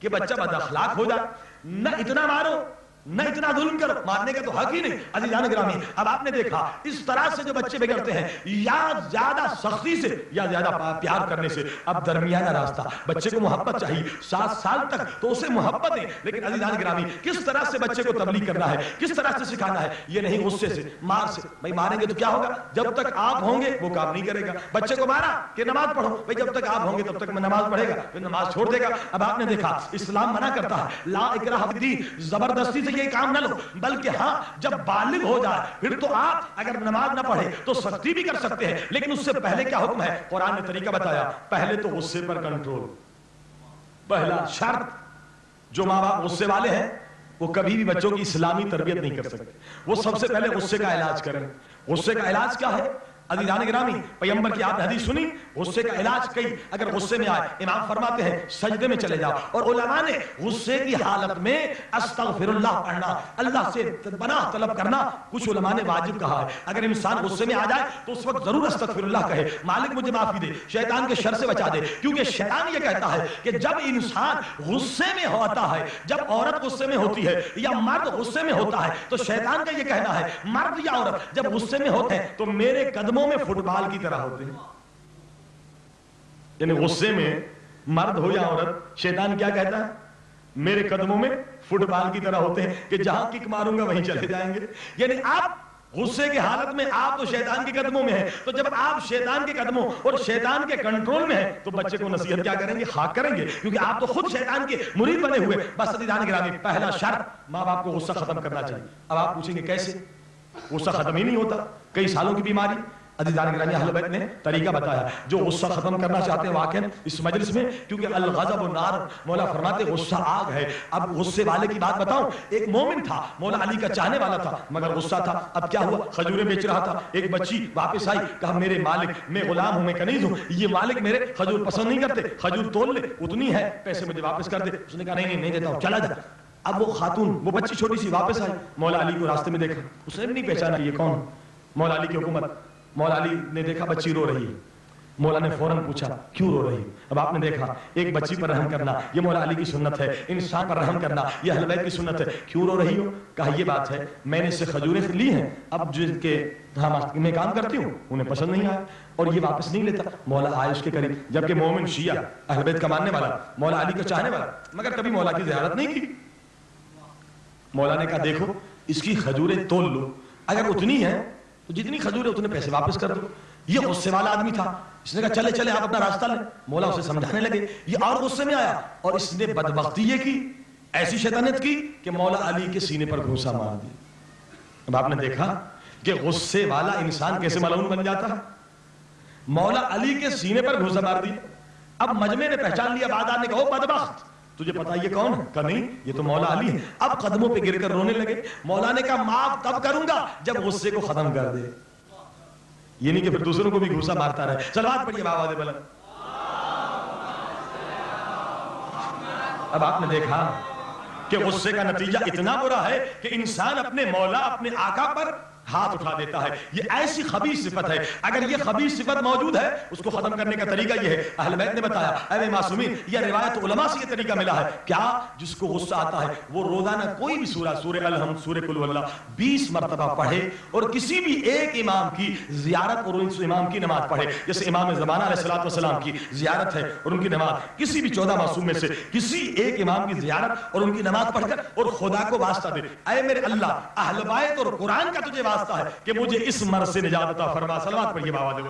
کہ بچہ بد اخلاق ہو جائے، نہ اتنا مارو نہ اتنا ظلم کر مارنے کا تو حق ہی نہیں عزیزان گرامی اب آپ نے دیکھا اس طرح سے جو بچے بگڑتے ہیں یا زیادہ سختی سے یا زیادہ پیار کرنے سے اب درمیانہ راستہ بچے کو محبت چاہیے سات سال تک تو اسے محبت ہے لیکن عزیزان گرامی کس طرح سے بچے کو تبلیغ کرنا ہے کس طرح سے سکھانا ہے یہ نہیں غصے سے مار سے بھائی ماریں گے تو کیا ہوگا؟ جب تک آپ ہوں گے وہ کام نہیں کرے گا۔ بچے کو مارا کہ نماز پڑھو بھائی جب تک آپ ہوں گے تب تک میں نماز پڑھے گا پھر نماز چھوڑ دے گا۔ اب آپ نے دیکھا اسلام منع کرتا ہے لا اکراہ زبردستی سے یہ کام نہ لو، بلکہ ہاں جب بالغ ہو جائے، پھر تو آپ اگر نماز نہ پڑھے تو سختی بھی کر سکتے ہیں، لیکن اس سے پہلے کیا حکم ہے؟ قرآن نے طریقہ بتایا، پہلے تو غصے پر کنٹرول پہلا شرط، جو ماں باپ غصے والے ہیں، وہ کبھی بھی بچوں کی اسلامی تربیت نہیں کر سکتے۔ وہ سب سے پہلے غصے کا علاج کریں۔ غصے کا علاج کیا ہے؟ عزیزان گرامی پیغمبر کی آپ حدیث سنی غصے کا علاج کئی اگر غصے میں آئے امام فرماتے ہیں سجدے میں چلے جاؤ۔ اور علماء نے غصے کی حالت میں استغفر اللہ پڑھنا اللہ سے پناہ طلب کرنا کچھ علماء نے واجب کہا ہے۔ اگر انسان غصے میں آ جائے تو اس وقت ضرور استغفر اللہ کہے۔ مالک مجھے معافی دے شیطان کے شر سے بچا دے۔ کیونکہ شیطان یہ کہتا ہے کہ جب انسان غصے میں ہوتا ہے جب عورت غصے میں ہوتی ہے یا مرد غصے میں ہوتا ہے تو شیطان کا یہ کہنا ہے مرد یا عورت جب غصے میں ہوتے ہیں تو میرے قدم قدموں میں فٹ بال کی طرح ہوتے ہیں۔ یعنی غصے میں مرد ہو یا عورت، شیطان کیا کہتا ہے؟ میرے قدموں میں فٹ بال کی طرح ہوتے ہیں کہ جہاں کک ماروں گا وہیں چلے جائیں گے۔ یعنی آپ غصے کی حالت میں آپ تو شیطان کے قدموں میں ہیں۔ تو جب آپ شیطان کے قدموں اور شیطان کے کنٹرول میں ہیں، تو بچے کو نصیحت کیا کریں گے؟ خاک کریں گے۔ کیونکہ آپ تو خود شیطان کے مرید بنے ہوئے بس عزیزان گرامی پہلا شرط، ماں باپ کو غصہ ختم کرنا چاہیے۔ اب آپ پوچھیں گے کیسے؟ غصہ ختم ہی نہیں ہوتا۔ کئی سالوں کی بیماری عزیزان گرامی اہل بیت نے طریقہ بتایا جو غصہ ختم کرنا چاہتے ہیں واقعا اس مجلس میں، کیونکہ الغضب النار، مولا فرماتے غصہ آگ ہے۔ اب غصے والے کی بات بتاؤں، ایک مومن تھا، مولا علی کا چاہنے والا تھا، مگر غصہ تھا۔ اب کیا ہوا؟ خجورے بیچ رہا تھا۔ ایک بچی واپس آئی، کہا، میرے مالک، میں غلام ہوں، میں کنیز ہوں۔ یہ مالک میرے خجور پسند نہیں کرتے خجور تول لے، اتنی ہے، پیسے مجھے واپس کر دے۔ اس نے کہا، نہیں نہیں دیتا ہوں، چلا جا۔ اب وہ خاتون، وہ بچی چھوٹی سی واپس آئی۔ مولا علی کو راستے میں دیکھا اس نے بھی نہیں پہچانا یہ کون مولا علی کی حکومت مولا علی نے دیکھا بچی رو رہی ہے۔ مولا نے فوراں پوچھا، کیوں رو رہی اب آپ نے دیکھا، ایک بچی پر رحم کرنا، یہ مولا علی کی سنت ہے۔ انسان پر رحم کرنا، یہ اہل بیت کی سنت ہے۔ کیوں رو رہی ہو؟ کہا، یہ بات ہے، میں نے اس سے خجوریں لی ہیں۔ اب جن کے میں کام کرتی ہوں، انہیں پسند نہیں آیا اور یہ واپس نہیں لیتا۔ مولا آئے اس کے قریب، جبکہ مومن شیعہ، اہل بیت کا ماننے والا، مولا علی کا چاہنے والا، مگر کبھی مولا کی زیارت نہیں کی۔ مولا نے کہا، دیکھو، اس کی خجوریں تول لو۔ اگر اتنی ہیں تو جتنی خجور ہے اتنے پیسے واپس کر دو۔ یہ غصے والا آدمی تھا۔ اس نے کہا چلے چلے آپ اپنا راستہ لیں۔ مولا اسے سمجھانے لگے۔ یہ اور غصے میں آیا اور اس نے بدبختی یہ کی ایسی شیطانت کی کہ مولا علی کے سینے پر گھوسا مار دی اب آپ نے دیکھا کہ غصے والا انسان کیسے ملعون بن جاتا ہے۔ مولا علی کے سینے پر گھوسا مار دیا۔ اب مجمع نے پہچان لیا بادار نے کہا "او بدبخت! تجھے پتا یہ کون؟ ہے کہا نہیں یہ تو مولا علی۔ ہے اب قدموں پہ گر کر رونے لگے۔ مولا نے کہا معاف تب کروں گا جب غصے کو ختم کر دے۔ یہ نہیں کہ پھر دوسروں کو بھی گھوسا مارتا رہے۔ سلوات پڑھیے بابا دے بلند اب آپ نے دیکھا کہ غصے کا نتیجہ اتنا برا ہے کہ انسان اپنے مولا اپنے آقا پر ہاتھ اٹھا دیتا ہے۔ یہ ایسی خبیث صفت ہے۔ اگر یہ خبیث صفت موجود ہے اس کو ختم کرنے کا طریقہ یہ ہے۔ اہل بیت نے بتایا اے معصومین یہ روایت علماء سے یہ طریقہ ملا ہے۔ کیا؟ جس کو غصہ آتا ہے۔ وہ روزانہ کوئی بھی سورہ سورہ الحمد سورہ کل اللہ بیس مرتبہ پڑھے اور کسی بھی ایک امام کی زیارت اور اس امام کی نماز پڑھے۔ جیسے امام زمانہ علیہ والسلام کی زیارت ہے اور ان کی نماز کسی بھی چودہ معصوم میں سے کسی ایک امام کی زیارت اور ان کی نماز پڑھ کر اور خدا کو واسطہ دے۔ اے میرے اللہ اہل بیت اور قرآن کا تجھے واسطہ ہے کہ مجھے اس مرض سے نجات عطا فرما صلوات پڑھیے بابا دے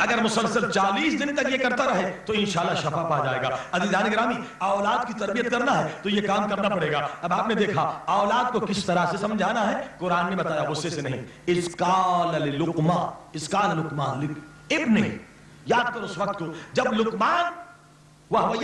اگر مسلسل چالیس دن تک یہ کرتا رہے تو انشاءاللہ شفا پا جائے گا۔ عزیزان گرامی اولاد کی تربیت کرنا ہے تو یہ کام کرنا پڑے گا۔ اب آپ نے دیکھا اولاد کو کس طرح سے سمجھانا ہے؟ قرآن نے بتایا غصے سے نہیں۔ اسکال للقما اسکال لقمان ابن یاد کرو اس وقت کو، جب لقمان وہ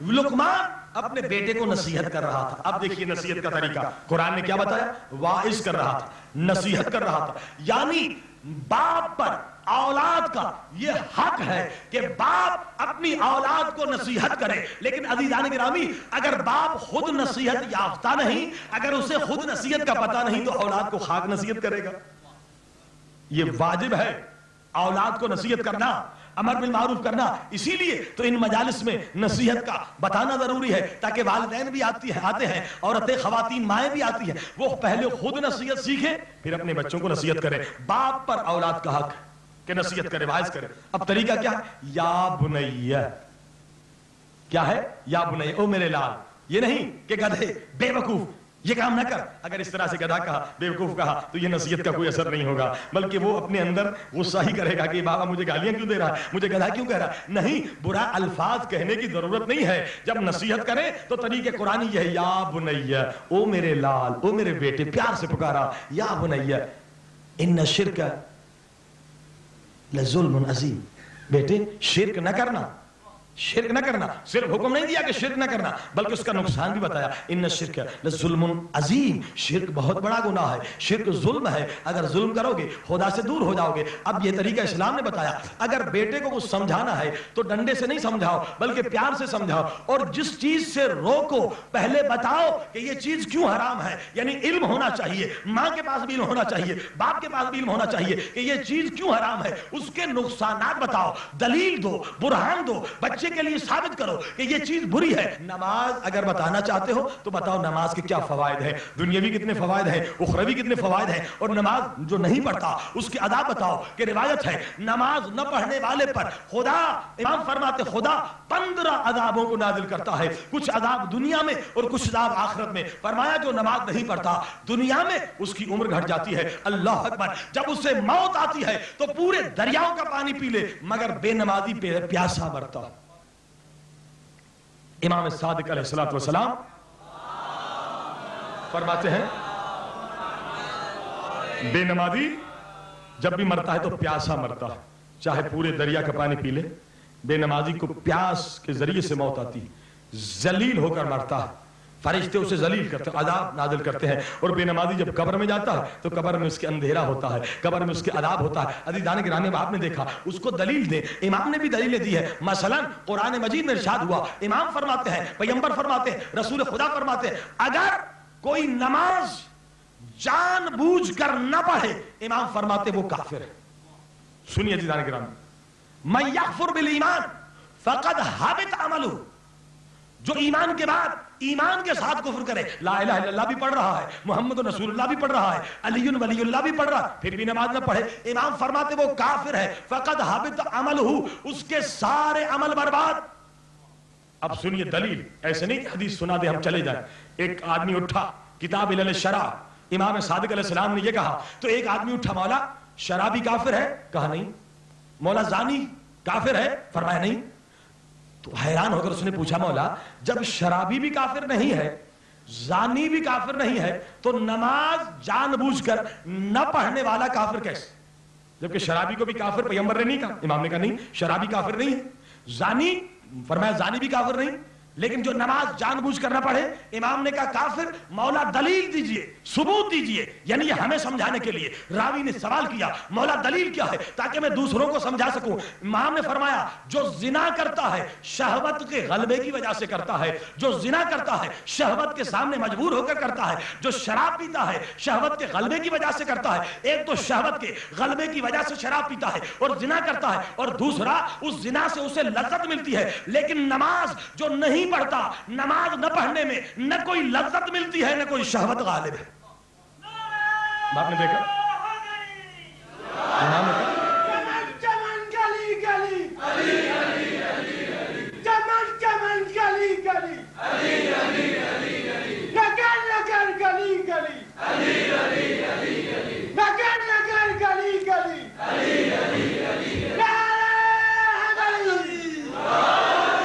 لقمان اپنے بیٹے کو نصیحت کر رہا تھا۔ اب دیکھیے نصیحت کا طریقہ۔ قرآن نے کیا بتایا؟ واعظ کر رہا تھا، نصیحت کر رہا تھا۔ یعنی باپ پر اولاد کا یہ حق ہے کہ باپ اپنی اولاد کو نصیحت کرے۔ لیکن عزیزان گرامی، اگر باپ خود نصیحت یافتہ نہیں، اگر اسے خود نصیحت کا پتہ نہیں، تو اولاد کو خاک نصیحت کرے گا۔ یہ واجب ہے اولاد کو نصیحت کرنا۔ امر بالمعروف کرنا۔ اسی لیے تو ان مجالس میں نصیحت کا بتانا ضروری ہے تاکہ والدین بھی آتی ہے، آتے ہیں، عورتیں، خواتین، مائیں بھی آتی ہیں۔ وہ پہلے خود نصیحت سیکھیں، پھر اپنے بچوں کو نصیحت کرے باپ پر اولاد کا حق کہ نصیحت کرے، وائز کرے۔ اب طریقہ کیا؟ ہے یا بنیہ کیا ہے؟ یا بنیہ او میرے لال، یہ نہیں کہ گدھے، بے وقوف۔ یہ کام نہ کر۔ اگر اس طرح سے گدھا کہا بے وقوف کہا، تو یہ نصیحت کا کوئی اثر نہیں ہوگا۔ بلکہ وہ اپنے اندر غصہ ہی کرے گا کہ بابا مجھے گالیاں کیوں دے رہا ہے؟ مجھے گدھا کیوں کہہ رہا ہے؟ نہیں، برا الفاظ کہنے کی ضرورت نہیں ہے۔ جب نصیحت کرے تو طریقے قرآن یہ ہے، یا بنیہ او میرے لال، او میرے بیٹے، پیار سے پکارا، یا بنیہ ان شرک لظلم عظیم۔ بیٹے، شرک نہ کرنا۔ شرک نہ کرنا، صرف حکم نہیں دیا کہ شرک نہ کرنا، بلکہ اس کا نقصان بھی بتایا، ان شرک ظلم عظیم. شرک بہت بڑا گناہ ہے، شرک ظلم ہے۔ اگر ظلم کرو گے خدا سے دور ہو جاؤ گے اب یہ طریقہ اسلام نے بتایا، اگر بیٹے کو کچھ سمجھانا ہے، تو ڈنڈے سے نہیں سمجھاؤ، بلکہ پیار سے سمجھاؤ۔ اور جس چیز سے روکو، پہلے بتاؤ کہ یہ چیز کیوں حرام ہے۔ یعنی علم ہونا چاہیے، ماں کے پاس بھی علم ہونا چاہیے، باپ کے پاس بھی علم ہونا چاہیے کہ یہ چیز کیوں حرام ہے۔ اس کے نقصانات بتاؤ، دلیل دو، برہان دو، بچے کے لیے ثابت کرو کہ یہ چیز بری ہے۔ نماز اگر بتانا چاہتے ہو تو بتاؤ نماز کے کیا فوائد ہیں۔ دنیاوی کتنے فوائد ہیں، اخروی کتنے فوائد ہیں۔ اور نماز جو نہیں پڑھتا، اس کے عذاب بتاؤ کہ روایت ہے، نماز نہ پڑھنے والے پر خدا، امام فرماتے خدا پندرہ عذابوں کو نازل کرتا ہے۔ کچھ عذاب دنیا میں اور کچھ عذاب آخرت میں۔ فرمایا جو نماز نہیں پڑھتا، دنیا میں اس کی عمر گھٹ جاتی ہے۔ اللہ اکبر، جب اسے موت آتی ہے تو پورے دریاؤں کا پانی پی لے، مگر بے نمازی پیاسا مرتا امام صادق علیہ السلام فرماتے ہیں، بے نمازی جب بھی مرتا ہے تو پیاسا مرتا ہے، چاہے پورے دریا کا پانی پی لے، بے نمازی کو پیاس کے ذریعے سے موت آتی ذلیل ہو کر مرتا ہے۔ فرشتے اسے ذلیل کرتے ہیں، عذاب نازل کرتے ہیں۔ اور بے نمازی جب قبر میں جاتا ہے، تو قبر میں اس کے اندھیرا ہوتا ہے، قبر میں اس کے عذاب ہوتا ہے۔ عزیزان گرامی آپ نے دیکھا، اس کو دلیل دے امام نے بھی دلیلیں دی ہے مثلا قرآن مجید میں ارشاد ہوا، امام فرماتے ہیں پیمبر فرماتے ہیں، رسول خدا فرماتے ہیں، اگر کوئی نماز جان بوجھ کر نہ پڑھے، امام فرماتے وہ کافر ہے۔ سنیے عزیزان گرامی من یغفر بالایمان فقد حبط عملہ۔ جو ایمان کے بعد ایمان کے ساتھ کفر کرے۔ لا الہ الا اللہ بھی پڑھ رہا ہے، محمد رسول اللہ بھی پڑھ رہا ہے، علی ولی اللہ بھی پڑھ رہا ہے، پھر بھی نماز نہ پڑھے۔ امام فرماتے وہ کافر ہے۔ فقد حبط عملہ، اس کے سارے عمل برباد۔ اب سنیے دلیل، ایسے نہیں حدیث سنا دے ہم چلے جائیں۔ ایک آدمی اٹھا، کتاب علل شرع امام صادق علیہ السلام نے یہ کہا، تو ایک آدمی اٹھا، مولا شرابی کافر ہے؟ کہا نہیں۔ مولا زانی کافر ہے؟ فرمایا نہیں۔ تو حیران ہو کر اس نے پوچھا، مولا، جب شرابی بھی کافر نہیں ہے، زانی بھی کافر نہیں ہے، تو نماز جان بوجھ کر نہ پڑھنے والا کافر کیسے؟ جبکہ شرابی کو بھی کافر پیمبر نے نہیں کہا، امام نے کہا، نہیں، شرابی کافر نہیں ہے۔ زانی، فرمایا زانی بھی کافر نہیں لیکن جو نماز جان بوجھ کر نہ پڑھے امام نے کہا، کافر، مولا دلیل دیجیے، ثبوت دیجیے یعنی یہ ہمیں سمجھانے کے لیے۔ راوی نے سوال کیا، مولا دلیل کیا ہے؟ تاکہ میں دوسروں کو سمجھا سکوں۔ امام نے فرمایا، جو زنا کرتا ہے، شہوت کے غلبے کی وجہ سے کرتا ہے۔ جو زنا کرتا ہے، شہوت کے سامنے مجبور ہو کر کرتا ہے۔ جو شراب پیتا ہے، شہوت کے غلبے کی وجہ سے کرتا ہے۔ ایک تو شہوت کے غلبے کی وجہ سے شراب پیتا ہے اور زنا کرتا ہے اور دوسرا، اس زنا سے اسے لذت ملتی ہے۔ لیکن نماز جو نہیں نہیں پڑھتا نماز نہ پڑھنے میں نہ کوئی لذت ملتی ہے نہ کوئی شہوت غالب ہے۔ باپ نے دیکھا؟ گلی گلی چمن چمن گلی گلی نگر نگر گلی گلی نگر نگر گلی گلی نعرہ حیدری!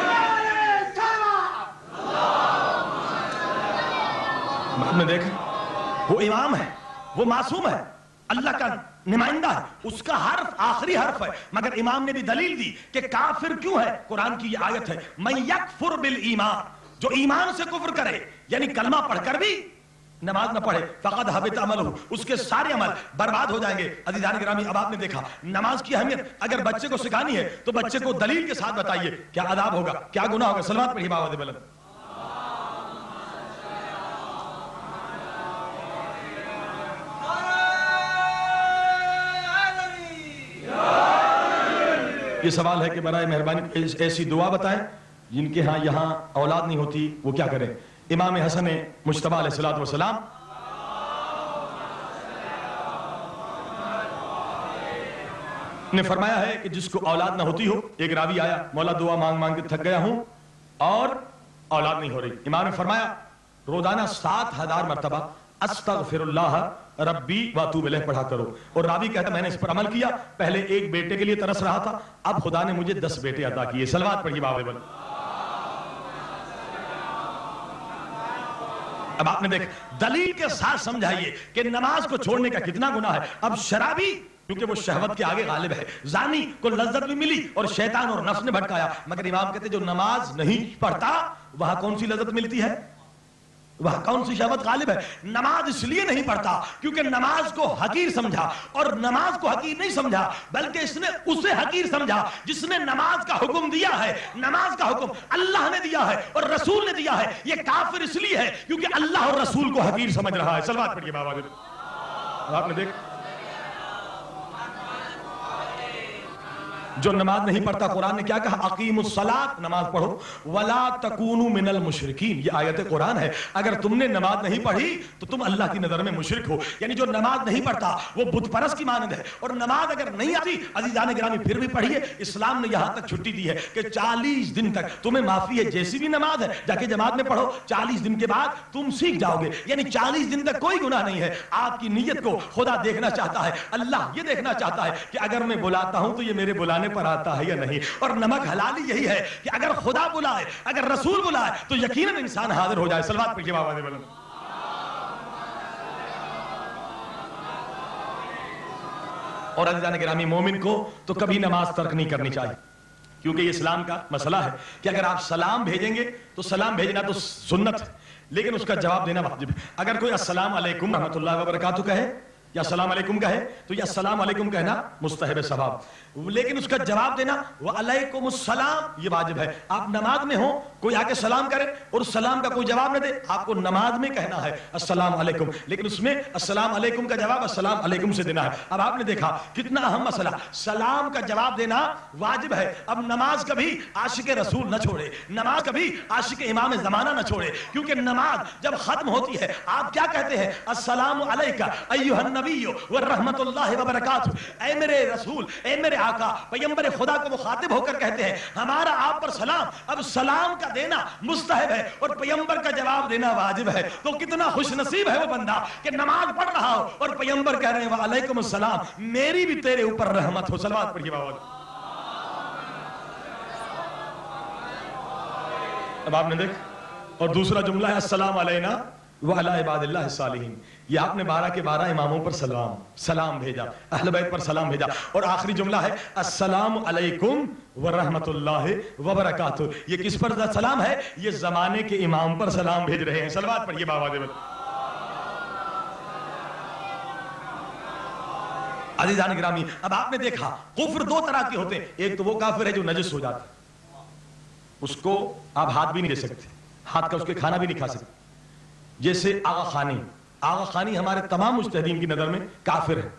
نعرہ طلب! باپ نے دیکھا؟ وہ امام ہے، وہ معصوم ہے۔ اللہ کا نمائندہ ہے، اس کا حرف آخری حرف ہے۔ مگر امام نے بھی دلیل دی کہ کافر کیوں ہے؟ قرآن کی یہ آیت ہے، من یکفر بالایمان جو ایمان سے کفر کرے یعنی کلمہ پڑھ کر بھی نماز نہ پڑھے، فقد حبت عمل اس کے سارے عمل برباد ہو جائیں گے۔ عزیزان گرامی، اب آپ نے دیکھا، نماز کی اہمیت، اگر بچے کو سکھانی ہے تو بچے کو دلیل کے ساتھ بتائیے، کیا عذاب ہوگا، کیا گناہ ہوگا؟ سلمات پڑھی بابا بلند۔ یہ سوال ہے کہ برائے مہربانی ایسی دعا بتائیں جن کے ہاں یہاں اولاد نہیں ہوتی، وہ کیا کریں؟ امام حسن مشتبہ علیہ السلام والسلام۔ نے فرمایا ہے کہ جس کو اولاد نہ ہوتی ہو، ایک راوی آیا، مولا دعا مانگ مانگ کے تھک گیا ہوں اور اولاد نہیں ہو رہی۔ امام نے فرمایا، روزانہ سات ہزار مرتبہ استغفر اللہ ربی واتوب الیہ، پڑھا کرو۔ اور راوی کہتا میں نے اس پر عمل کیا۔ پہلے ایک بیٹے کے لیے ترس رہا تھا۔ اب خدا نے مجھے دس بیٹے عطا کیے۔ سلوات پڑھیے بابے بل اب آپ نے دیکھ، دلیل کے ساتھ سمجھائیے کہ نماز کو چھوڑنے کا کتنا گناہ ہے۔ اب شرابی، کیونکہ وہ شہوت کے آگے غالب ہے۔ زانی کو لذت بھی ملی اور شیطان اور نفس نے بھٹکایا مگر امام کہتے جو نماز نہیں پڑھتا، وہاں کون سی لذت ملتی ہے؟ وہاں کون سی شہوت غالب ہے؟ نماز اس لیے نہیں پڑھتا کیونکہ نماز کو حقیر سمجھا اور نماز کو حقیر نہیں سمجھا، بلکہ اس نے اسے حقیر سمجھا جس نے نماز کا حکم دیا ہے، نماز کا حکم اللہ نے دیا ہے اور رسول نے دیا ہے۔ یہ کافر اس لیے ہے کیونکہ اللہ اور رسول کو حقیر سمجھ رہا ہے۔ سلوات پڑھیے بابا جی۔ آپ نے دیکھ جو نماز نہیں پڑھتا قرآن نے کیا کہا؟ عقیم الصلاة، نماز پڑھو۔ ولا تکونوا من المشرکین یہ آیت قرآن ہے۔ اگر تم نے نماز نہیں پڑھی، تو تم اللہ کی نظر میں مشرک ہو۔ یعنی جو نماز نہیں پڑھتا، وہ بت پرس کی مانند ہے۔ اور نماز اگر نہیں آتی عزیزان گرامی، پھر بھی پڑھیے۔ اسلام نے یہاں تک چھٹی دی ہے کہ چالیس دن تک تمہیں معافی ہے۔ جیسی بھی نماز ہے، جا کے جماعت میں پڑھو۔ چالیس دن کے بعد تم سیکھ جاؤ گے۔ یعنی چالیس دن تک کوئی گناہ نہیں ہے۔ آپ کی نیت کو خدا دیکھنا چاہتا ہے۔ اللہ یہ دیکھنا چاہتا ہے کہ اگر میں بلاتا ہوں تو یہ میرے بلانے کھانے پر آتا ہے یا نہیں؟ اور نمک حلالی یہی ہے کہ اگر خدا بلائے، اگر رسول بلائے، تو یقیناً انسان حاضر ہو جائے۔ سلوات پڑھیے بابا دے بلند اور عزیزان گرامی، مومن کو تو کبھی نماز ترک نہیں کرنی چاہیے۔ کیونکہ یہ اسلام کا مسئلہ ہے کہ اگر آپ سلام بھیجیں گے، تو سلام بھیجنا تو سنت ہے، لیکن اس کا جواب دینا واجب ہے۔ اگر کوئی السلام علیکم رحمۃ اللہ وبرکاتہ کہے یا السلام علیکم کہے، تو یہ السلام علیکم کہنا مستحب ثواب۔ لیکن اس کا جواب دینا وہ علیکم السلام، یہ واجب ہے۔ آپ نماز میں ہو کوئی آ کے سلام کرے اور سلام کا کوئی جواب نہ دے، آپ کو نماز میں کہنا ہے، السلام علیکم۔ لیکن اس میں السلام علیکم کا جواب السلام علیکم سے دینا ہے۔ اب آپ نے دیکھا کتنا اہم مسئلہ، سلام کا جواب دینا واجب ہے۔ اب نماز کبھی عاشق رسول نہ چھوڑے، نماز کبھی عاشق امام زمانہ نہ چھوڑے، کیونکہ نماز جب ختم ہوتی ہے، آپ کیا کہتے ہیں؟ السلام علیکہ ایوہ النبی نبی و رحمت اللہ وبرکاتہ۔ اے میرے رسول، اے میرے آقا پیمبر خدا کو مخاطب ہو کر کہتے ہیں، ہمارا آپ پر سلام۔ اب سلام کا دینا مستحب ہے اور پیمبر کا جواب دینا واجب ہے۔ تو کتنا خوش نصیب ہے وہ بندہ کہ نماز پڑھ رہا ہو اور پیمبر کہہ رہے ہیں، وعلیکم السلام، میری بھی تیرے اوپر رحمت ہو۔ سلوات پڑھیے بابا جی۔ اب آپ نے دیکھ، اور دوسرا جملہ ہے، السلام علینا وعلا عباد اللہ الصالحین یہ آپ نے بارہ کے بارہ اماموں پر سلام سلام بھیجا، اہل بیت پر سلام بھیجا۔ اور آخری جملہ ہے، السلام علیکم ورحمت اللہ وبرکاتہ۔ یہ کس پر سلام ہے؟ یہ زمانے کے امام پر سلام بھیج رہے ہیں۔ سلوات پڑھیے بابا دیول عزیزان گرامی، اب آپ نے دیکھا، کفر دو طرح کے ہوتے ہیں۔ ایک تو وہ کافر ہے جو نجس ہو جاتا ہے۔ اس کو آپ ہاتھ بھی نہیں دے سکتے، ہاتھ کا اس کے کھانا بھی نہیں کھا سکتے۔ جیسے آغا خانی آغا خانی ہمارے تمام مجتہدین کی نظر میں کافر ہے۔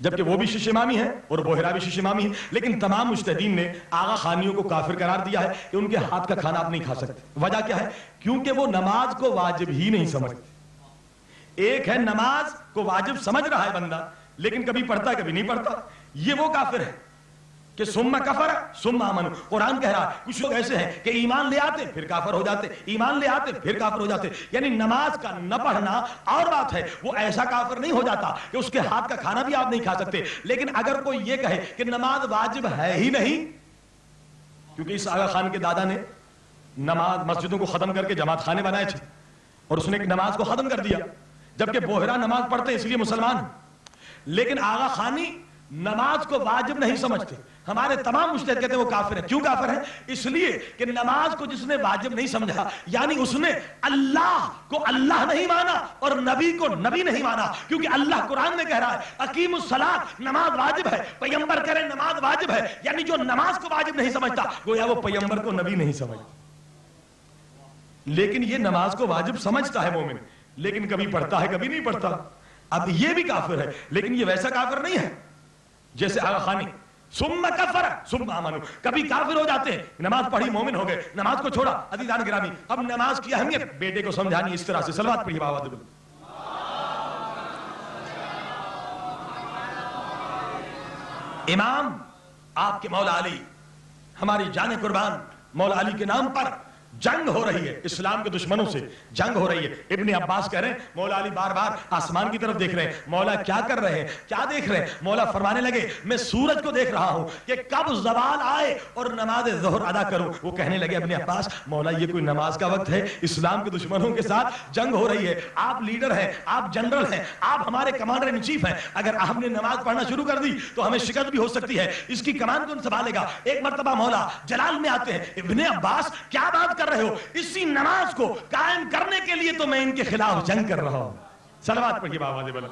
جبکہ وہ بھی شش امامی ہے اور بوہرا بھی شش امامی ہے لیکن تمام مجتہدین نے آغا خانیوں کو کافر قرار دیا ہے کہ ان کے ہاتھ کا کھانا آپ نہیں کھا سکتے۔ وجہ کیا ہے؟ کیونکہ وہ نماز کو واجب ہی نہیں سمجھتے۔ ایک ہے نماز کو واجب سمجھ رہا ہے بندہ، لیکن کبھی پڑھتا ہے، کبھی نہیں پڑھتا۔ یہ وہ کافر ہے۔ کہ سمہ کفر سمہ آمن قرآن کہہ رہا ہے، کچھ لوگ ایسے ہیں کہ ایمان لے آتے، پھر کافر ہو جاتے، ایمان لے آتے، پھر کافر ہو جاتے۔ یعنی نماز کا نہ پڑھنا اور بات ہے، وہ ایسا کافر نہیں ہو جاتا کہ اس کے ہاتھ کا کھانا بھی آپ نہیں کھا سکتے۔ لیکن اگر کوئی یہ کہے کہ نماز واجب ہے ہی نہیں، کیونکہ اس آغا خان کے دادا نے نماز مسجدوں کو ختم کر کے جماعت خانے بنائے تھے اور اس نے نماز کو ختم کر دیا۔ جبکہ بوہرا نماز پڑھتے اس لیے مسلمان لیکن آغا خانی نماز کو واجب نہیں سمجھتے۔ ہمارے تمام مجتہد کہتے ہیں وہ کافر ہیں۔ کیوں کافر ہیں؟ اس لیے کہ نماز کو جس نے واجب نہیں سمجھا یعنی اس نے اللہ کو اللہ نہیں مانا اور نبی کو نبی نہیں مانا، کیونکہ اللہ قرآن میں کہہ رہا ہے عقیم الصلاۃ نماز واجب ہے۔ پیمبر کرے نماز واجب ہے یعنی جو نماز کو واجب نہیں سمجھتا، گویا وہ پیمبر کو نبی نہیں سمجھتا۔ لیکن یہ نماز کو واجب سمجھتا ہے مومن، لیکن کبھی پڑھتا ہے، کبھی نہیں پڑھتا۔ اب یہ بھی کافر ہے، لیکن یہ ویسا کافر نہیں ہے۔ جیسے آغا خانی۔ سم کفر سم آمنو کبھی کافر ہو جاتے ہیں نماز پڑھی مومن ہو گئے نماز کو چھوڑا عزیزان گرامی اب نماز کی اہمیت۔ بیٹے کو سمجھانی اس طرح سے سلوات پڑھی بابا دبل امام آپ کے مولا علی ہماری جان قربان مولا علی کے نام پر جنگ ہو رہی ہے۔ اسلام کے دشمنوں سے جنگ ہو رہی ہے۔ ابن عباس کہہ رہے ہیں، مولا علی بار بار آسمان کی طرف دیکھ رہے ہیں۔ مولا کیا کر رہے ہیں؟ کیا دیکھ رہے ہیں؟ مولا فرمانے لگے، میں سورج کو دیکھ رہا ہوں کہ کب زوال آئے اور نماز ظہر ادا کروں۔ وہ کہنے لگے، ابن عباس، مولا یہ کوئی نماز کا وقت ہے؟ اسلام کے دشمنوں کے ساتھ جنگ ہو رہی ہے۔ آپ لیڈر ہیں، آپ جنرل ہیں، آپ ہمارے کمانڈر ان چیف ہیں۔ اگر آپ نے نماز پڑھنا شروع کر دی تو ہمیں شکست بھی ہو سکتی ہے۔ اس کی کمان کون سنبھالے گا۔ ایک مرتبہ مولا جلال میں آتے ہیں۔ ابن عباس، کیا بات کر رہے ہو، اسی نماز کو قائم کرنے کے لیے تو میں ان کے خلاف جنگ کر رہا ہوں۔ سلوات پڑھیے بابا دے بلا۔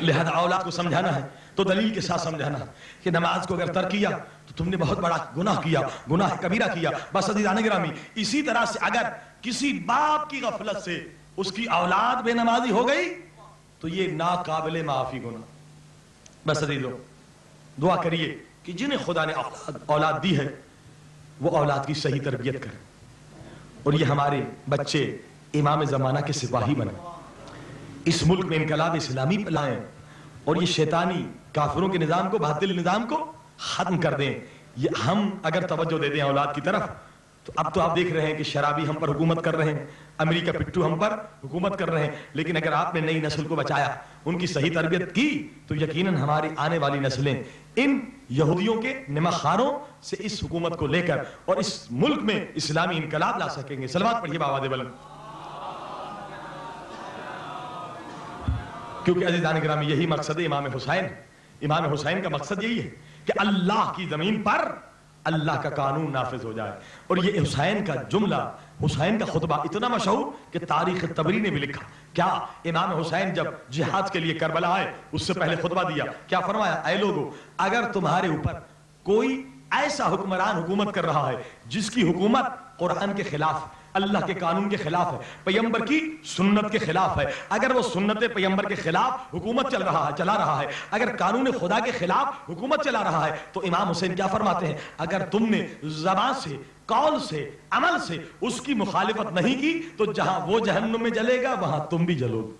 لہذا اولاد کو سمجھانا ہے، تو دلیل کے ساتھ سمجھانا ہے کہ نماز کو اگر ترک کیا، تو تم نے بہت بڑا گناہ کیا، گناہ کبیرہ کیا، بس عزیزان گرامی، اسی طرح سے اگر کسی باپ کی غفلت سے اس کی اولاد بے نمازی ہو گئی تو یہ ناقابل معافی گناہ۔ بس عزیزو دعا کریے کہ جنہیں خدا نے اولاد, اولاد دی ہے وہ اولاد کی صحیح تربیت کریں۔ اور یہ ہمارے بچے امام زمانہ کے سپاہی بنیں۔ اس ملک میں انقلاب اسلامی لائیں اور یہ شیطانی کافروں کے نظام کو باطل نظام کو ختم کر دیں۔ یہ ہم اگر توجہ دے دیں اولاد کی طرف تو اب تو آپ دیکھ رہے ہیں کہ شرابی ہم پر حکومت کر رہے ہیں، امریکہ پٹو ہم پر حکومت کر رہے ہیں، لیکن اگر آپ نے نئی نسل کو بچایا، ان کی صحیح تربیت کی، تو یقیناً ہماری آنے والی نسلیں ان یہودیوں کے نمخاروں سے اس حکومت کو لے کر اور اس ملک میں اسلامی انقلاب لا سکیں گے۔ سلوات پڑھیے بابا دے بلند۔ کیونکہ عزیزان گرامی یہی مقصد ہے امام حسین۔ امام حسین کا مقصد یہی ہے کہ اللہ کی زمین پر اللہ کا قانون نافذ ہو جائے۔ اور یہ حسین کا جملہ، حسین کا خطبہ اتنا مشہور کہ تاریخ تبری نے بھی لکھا۔ کیا امام حسین جب جہاد کے لیے کربلا آئے، اس سے پہلے خطبہ دیا۔ کیا فرمایا؟ اے لوگو، اگر تمہارے اوپر کوئی ایسا حکمران حکومت کر رہا ہے جس کی حکومت قرآن کے خلاف اللہ کے قانون کے خلاف ہے پیمبر کی سنت کے خلاف ہے۔ اگر وہ سنت پیمبر کے خلاف حکومت چل رہا ہے، چلا رہا ہے، اگر قانون خدا کے خلاف حکومت چلا رہا ہے، تو امام حسین کیا فرماتے ہیں؟ اگر تم نے زبان سے، قول سے، عمل سے اس کی مخالفت نہیں کی، تو جہاں وہ جہنم میں جلے گا، وہاں تم بھی جلو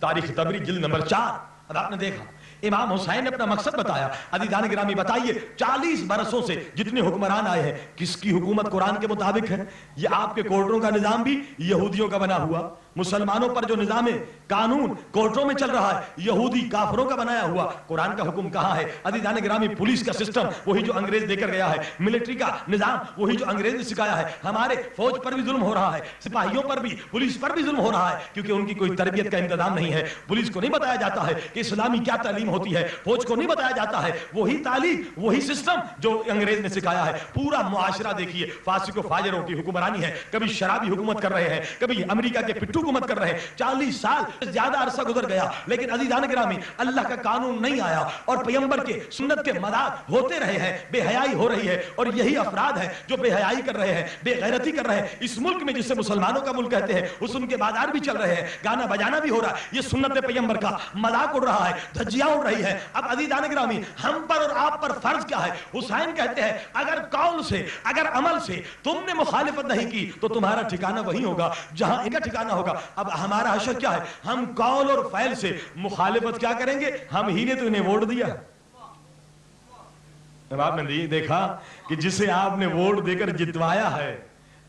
تاریخ تبری، جلد نمبر چار، اب آپ نے دیکھا۔ امام حسین نے اپنا مقصد بتایا۔ عزیزان گرامی، بتائیے، چالیس برسوں سے جتنے حکمران آئے ہیں، کس کی حکومت قرآن کے مطابق ہے؟ یہ آپ کے کورٹوں کا نظام بھی یہودیوں کا بنا ہوا۔ مسلمانوں پر جو نظام قانون کورٹوں میں چل رہا ہے، یہودی کافروں کا بنایا ہوا۔ قرآن کا حکم کہاں ہے؟ عزیزان گرامی، پولیس کا سسٹم، وہی جو انگریز دے کر گیا ہے۔ ملٹری کا نظام، وہی جو انگریز نے سکھایا ہے۔ ہمارے فوج پر بھی ظلم ہو رہا ہے، سپاہیوں پر بھی، پولیس پر بھی ظلم ہو رہا ہے، کیونکہ ان کی کوئی تربیت کا انتظام نہیں ہے۔ پولیس کو نہیں بتایا جاتا ہے کہ اسلامی کیا تعلیم ہوتی ہے۔ فوج کو نہیں بتایا جاتا ہے۔ وہی تعلیم، وہی سسٹم جو انگریز نے سکھایا ہے۔ پورا معاشرہ دیکھیے، فاسق و فاجروں کی حکمرانی ہے۔ کبھی شرابی حکومت کر رہے ہیں، کبھی امریکہ کے پٹھو حکومت کر رہے ہیں۔ چالیس سال زیادہ عرصہ گزر گیا، لیکن عزیزان گرامی، اللہ کا قانون نہیں آیا اور پیمبر کے سنت کے مداد ہوتے رہے ہیں، بے حیائی ہو رہی ہے اور یہی افراد ہیں جو بے حیائی کر رہے ہیں، بے غیرتی کر رہے ہیں۔ اس ملک میں جسے مسلمانوں کا ملک کہتے ہیں، اس ان کے بازار بھی چل رہے ہیں، گانا بجانا بھی ہو رہا ہے۔ یہ سنت پیمبر کا مذاق اڑ رہا ہے، دھجیاں اڑ رہی ہے۔ اب عزیزان گرامی، ہم پر اور آپ پر فرض کیا ہے؟ حسین کہتے ہیں، اگر قول سے، اگر عمل سے تم نے مخالفت نہیں کی، تو تمہارا ٹھکانہ وہی ہوگا، جہاں ان کا ٹھکانہ ہوگا۔ اب ہمارا حشر کیا ہے؟ ہم قول اور فعل سے مخالفت کیا کریں گے؟ ہم ہی نے تو انہیں ووٹ دیا۔ اب آپ نے دیکھا کہ جسے آپ نے ووٹ دے کر جتوایا ہے،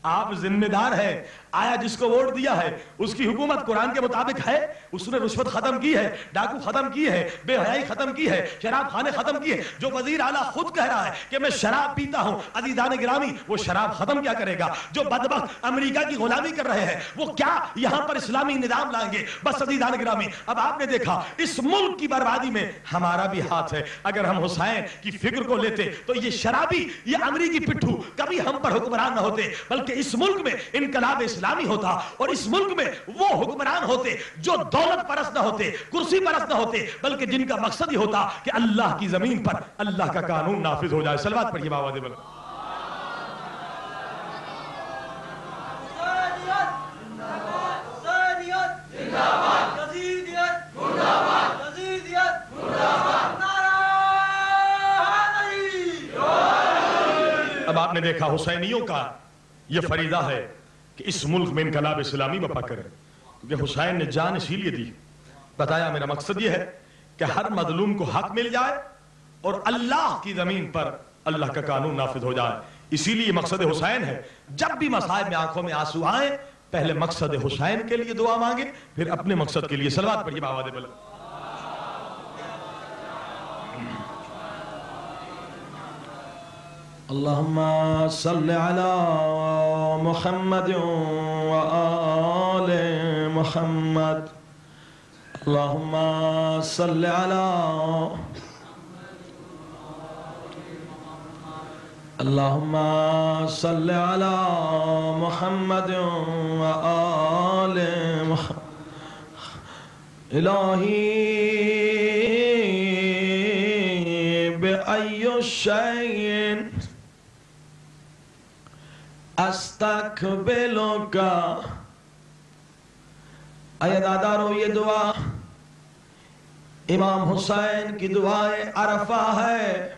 آپ ذمہ دار ہے آیا جس کو ووٹ دیا ہے، اس کی حکومت قرآن کے مطابق ہے؟ اس نے رشوت ختم کی ہے، ڈاکو ختم کی ہے، بے حیائی ختم کی ہے، شراب خانے ختم کی ہے جو وزیر اعلیٰ خود کہہ رہا ہے کہ میں شراب پیتا ہوں، عزیزان گرامی، وہ شراب ختم کیا کرے گا؟ جو بدبخت امریکہ کی غلامی کر رہے ہیں، وہ کیا یہاں پر اسلامی نظام لائیں گے؟ بس عزیزان گرامی، اب آپ نے دیکھا، اس ملک کی بربادی میں ہمارا بھی ہاتھ ہے۔ اگر ہم حسین کی فکر کو لیتے تو یہ شرابی، یہ امریکی پٹھو کبھی ہم پر حکمران نہ ہوتے، بلکہ اس ملک میں انقلاب اسلام اسلامی ہوتا اور اس ملک میں وہ حکمران ہوتے جو دولت پرست نہ ہوتے، کرسی پرست نہ ہوتے، بلکہ جن کا مقصد ہی ہوتا کہ اللہ کی زمین پر اللہ کا قانون نافذ ہو جائے۔ سلوات پڑھیے بابا دے بلکہ اب آپ نے دیکھا حسینیوں کا یہ فریضہ ہے۔ کہ اس ملک میں انقلاب اسلامی بپا کرے۔ کیونکہ حسین نے جان اسی لیے دی۔ بتایا میرا مقصد یہ ہے کہ ہر مظلوم کو حق مل جائے اور اللہ کی زمین پر اللہ کا قانون نافذ ہو جائے۔ اسی لیے مقصد حسین ہے۔ جب بھی مسائب میں آنکھوں میں آنسو آئیں پہلے مقصد حسین کے لیے دعا مانگے، پھر اپنے مقصد کے لیے سلوات پڑھیے بابا دے بلند۔ اللهم صل على محمد وآل محمد. اللهم صل على اللهم صل على محمد وآل محمد. إلهي بأي شيء استقبلك اے دادارو، یہ دعا امام حسین کی دعائیں عرفہ ہے۔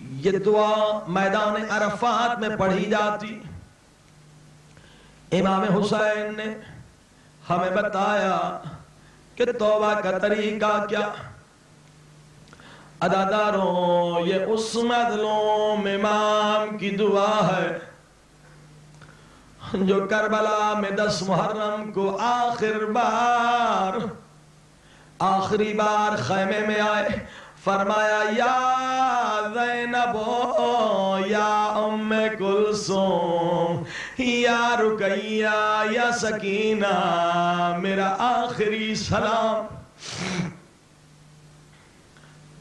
یہ دعا میدان عرفات میں پڑھی جاتی۔ امام حسین نے ہمیں بتایا کہ توبہ کا طریقہ کیا۔ اداداروں، یہ اس مظلوم امام کی دعا ہے جو کربلا میں دس محرم کو آخر بار، آخری بار خیمے میں آئے، فرمایا، یا زینب یا ام کلثوم، یا رکیہ یا سکینہ، میرا آخری سلام۔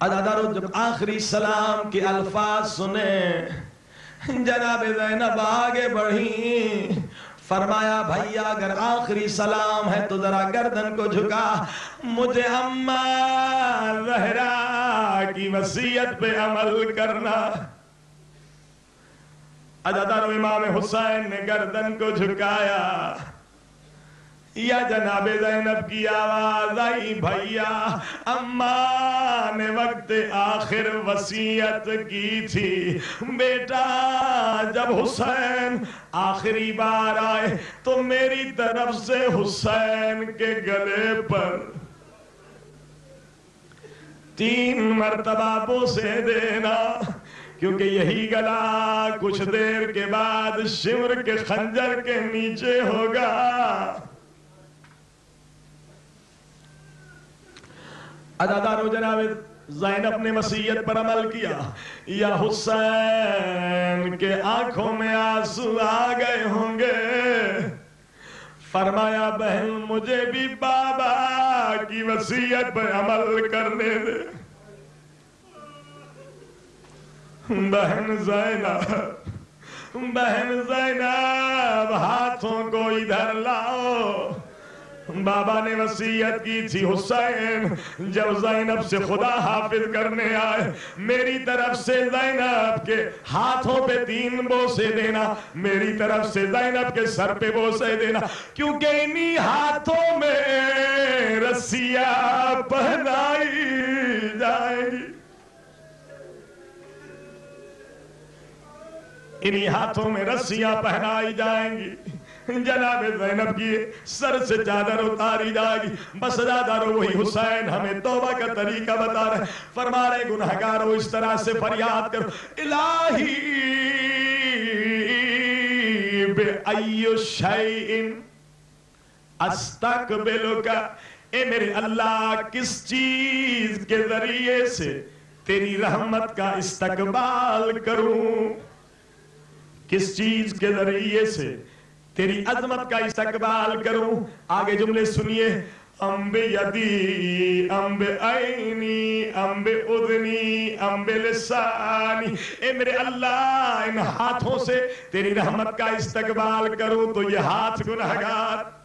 ادادارو جب آخری سلام کے الفاظ سنے جناب زینب آگے بڑھی فرمایا، بھائی، اگر آخری سلام ہے تو ذرا گردن کو جھکا۔ مجھے اماں زہرا کی وسیعت پہ عمل کرنا۔ ادادارو امام حسین نے گردن کو جھکایا۔ یا جناب زینب کی آواز آئی، بھیا، اماں نے وقت آخر وسیعت کی تھی۔ بیٹا، جب حسین آخری بار آئے، تو میری طرف سے حسین کے گلے پر تین مرتبہ بوسے دینا، کیونکہ یہی گلا کچھ دیر کے بعد شمر کے خنجر کے نیچے ہوگا۔ ادادارو جناب زینب نے وسیعت پر عمل کیا۔ یا حسین کے آنکھوں میں آنسو آ گئے ہوں گے۔ فرمایا، بہن، مجھے بھی بابا کی وسیعت پر عمل کرنے دے۔ بہن زینب بہن زینب، ہاتھوں کو ادھر لاؤ۔ بابا نے وسیعت کی تھی حسین۔ جب زینب سے خدا حافظ کرنے آئے، میری طرف سے زینب کے ہاتھوں پہ تین بوسے دینا، میری طرف سے زینب کے سر پہ بوسے دینا۔ کیونکہ انہی ہاتھوں میں رسیاں پہنائی جائیں گی۔ انہی ہاتھوں میں رسیاں پہنائی جائیں گی۔ جناب زینب کی سر سے چادر اتاری جائے گی۔ بس زیادہ رو وہی حسین ہمیں توبہ کا طریقہ بتا رہے فرما رہے گناہگارو اس طرح سے فریاد کرو۔ الہی بے ایو شیئن استقبلو کا اے میرے اللہ، کس چیز کے ذریعے سے تیری رحمت کا استقبال کروں؟ کس چیز کے ذریعے سے تیری عظمت کا استقبال کروں۔ آگے جملے سنیے۔ امب یدی، امب عینی، امب ادنی، امب لسانی۔ اے میرے اللہ، ان ہاتھوں سے تیری رحمت کا استقبال کروں تو یہ ہاتھ گناہگار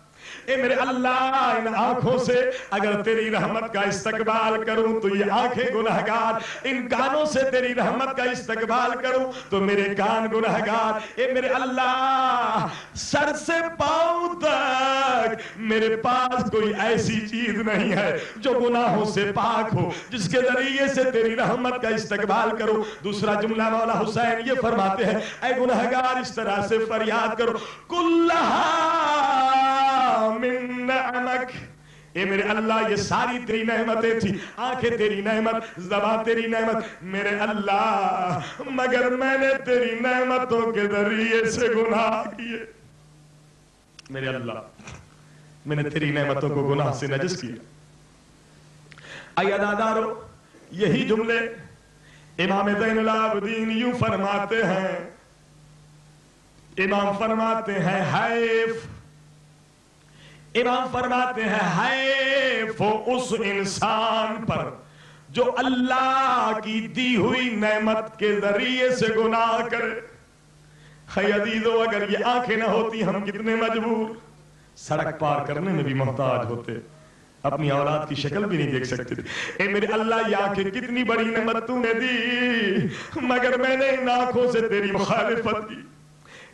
اے میرے اللہ، ان آنکھوں سے اگر تیری رحمت کا استقبال کروں، تو یہ آنکھیں گناہگار، ان کانوں سے تیری رحمت کا استقبال کروں، تو میرے کان گناہگار۔ اے میرے اللہ، سر سے پاؤں تک میرے پاس کوئی ایسی چیز نہیں ہے جو گناہوں سے پاک ہو، جس کے ذریعے سے تیری رحمت کا استقبال کروں۔ دوسرا جملہ مولا حسین یہ فرماتے ہیں، اے گناہگار، اس طرح سے فریاد کرو۔ کلہا من نعمک اے میرے اللہ، یہ ساری تیری نعمتیں تھی۔ آنکھیں تیری نعمت زبان تیری نعمت۔ میرے اللہ، مگر میں نے تیری نعمتوں کے ذریعے سے گناہ کیے۔ میرے اللہ، میں نے تیری نعمتوں کو گناہ سے نجس کیا۔ آئیہ دادارو، یہی جملے امام زین العابدین یوں فرماتے ہیں۔ امام فرماتے ہیں، حیف۔ امام فرماتے ہیں، حیف اس انسان پر جو اللہ کی دی ہوئی نعمت کے ذریعے سے گناہ کرے۔ خی عزیزو، اگر یہ آنکھیں نہ ہوتی، ہم کتنے مجبور۔ سڑک پار کرنے میں بھی محتاج ہوتے۔ اپنی اولاد کی شکل بھی نہیں دیکھ سکتے۔ اے میرے اللہ، یہ آنکھیں کتنی بڑی نعمت تو نے دی، مگر میں نے ان آنکھوں سے تیری مخالفت کی۔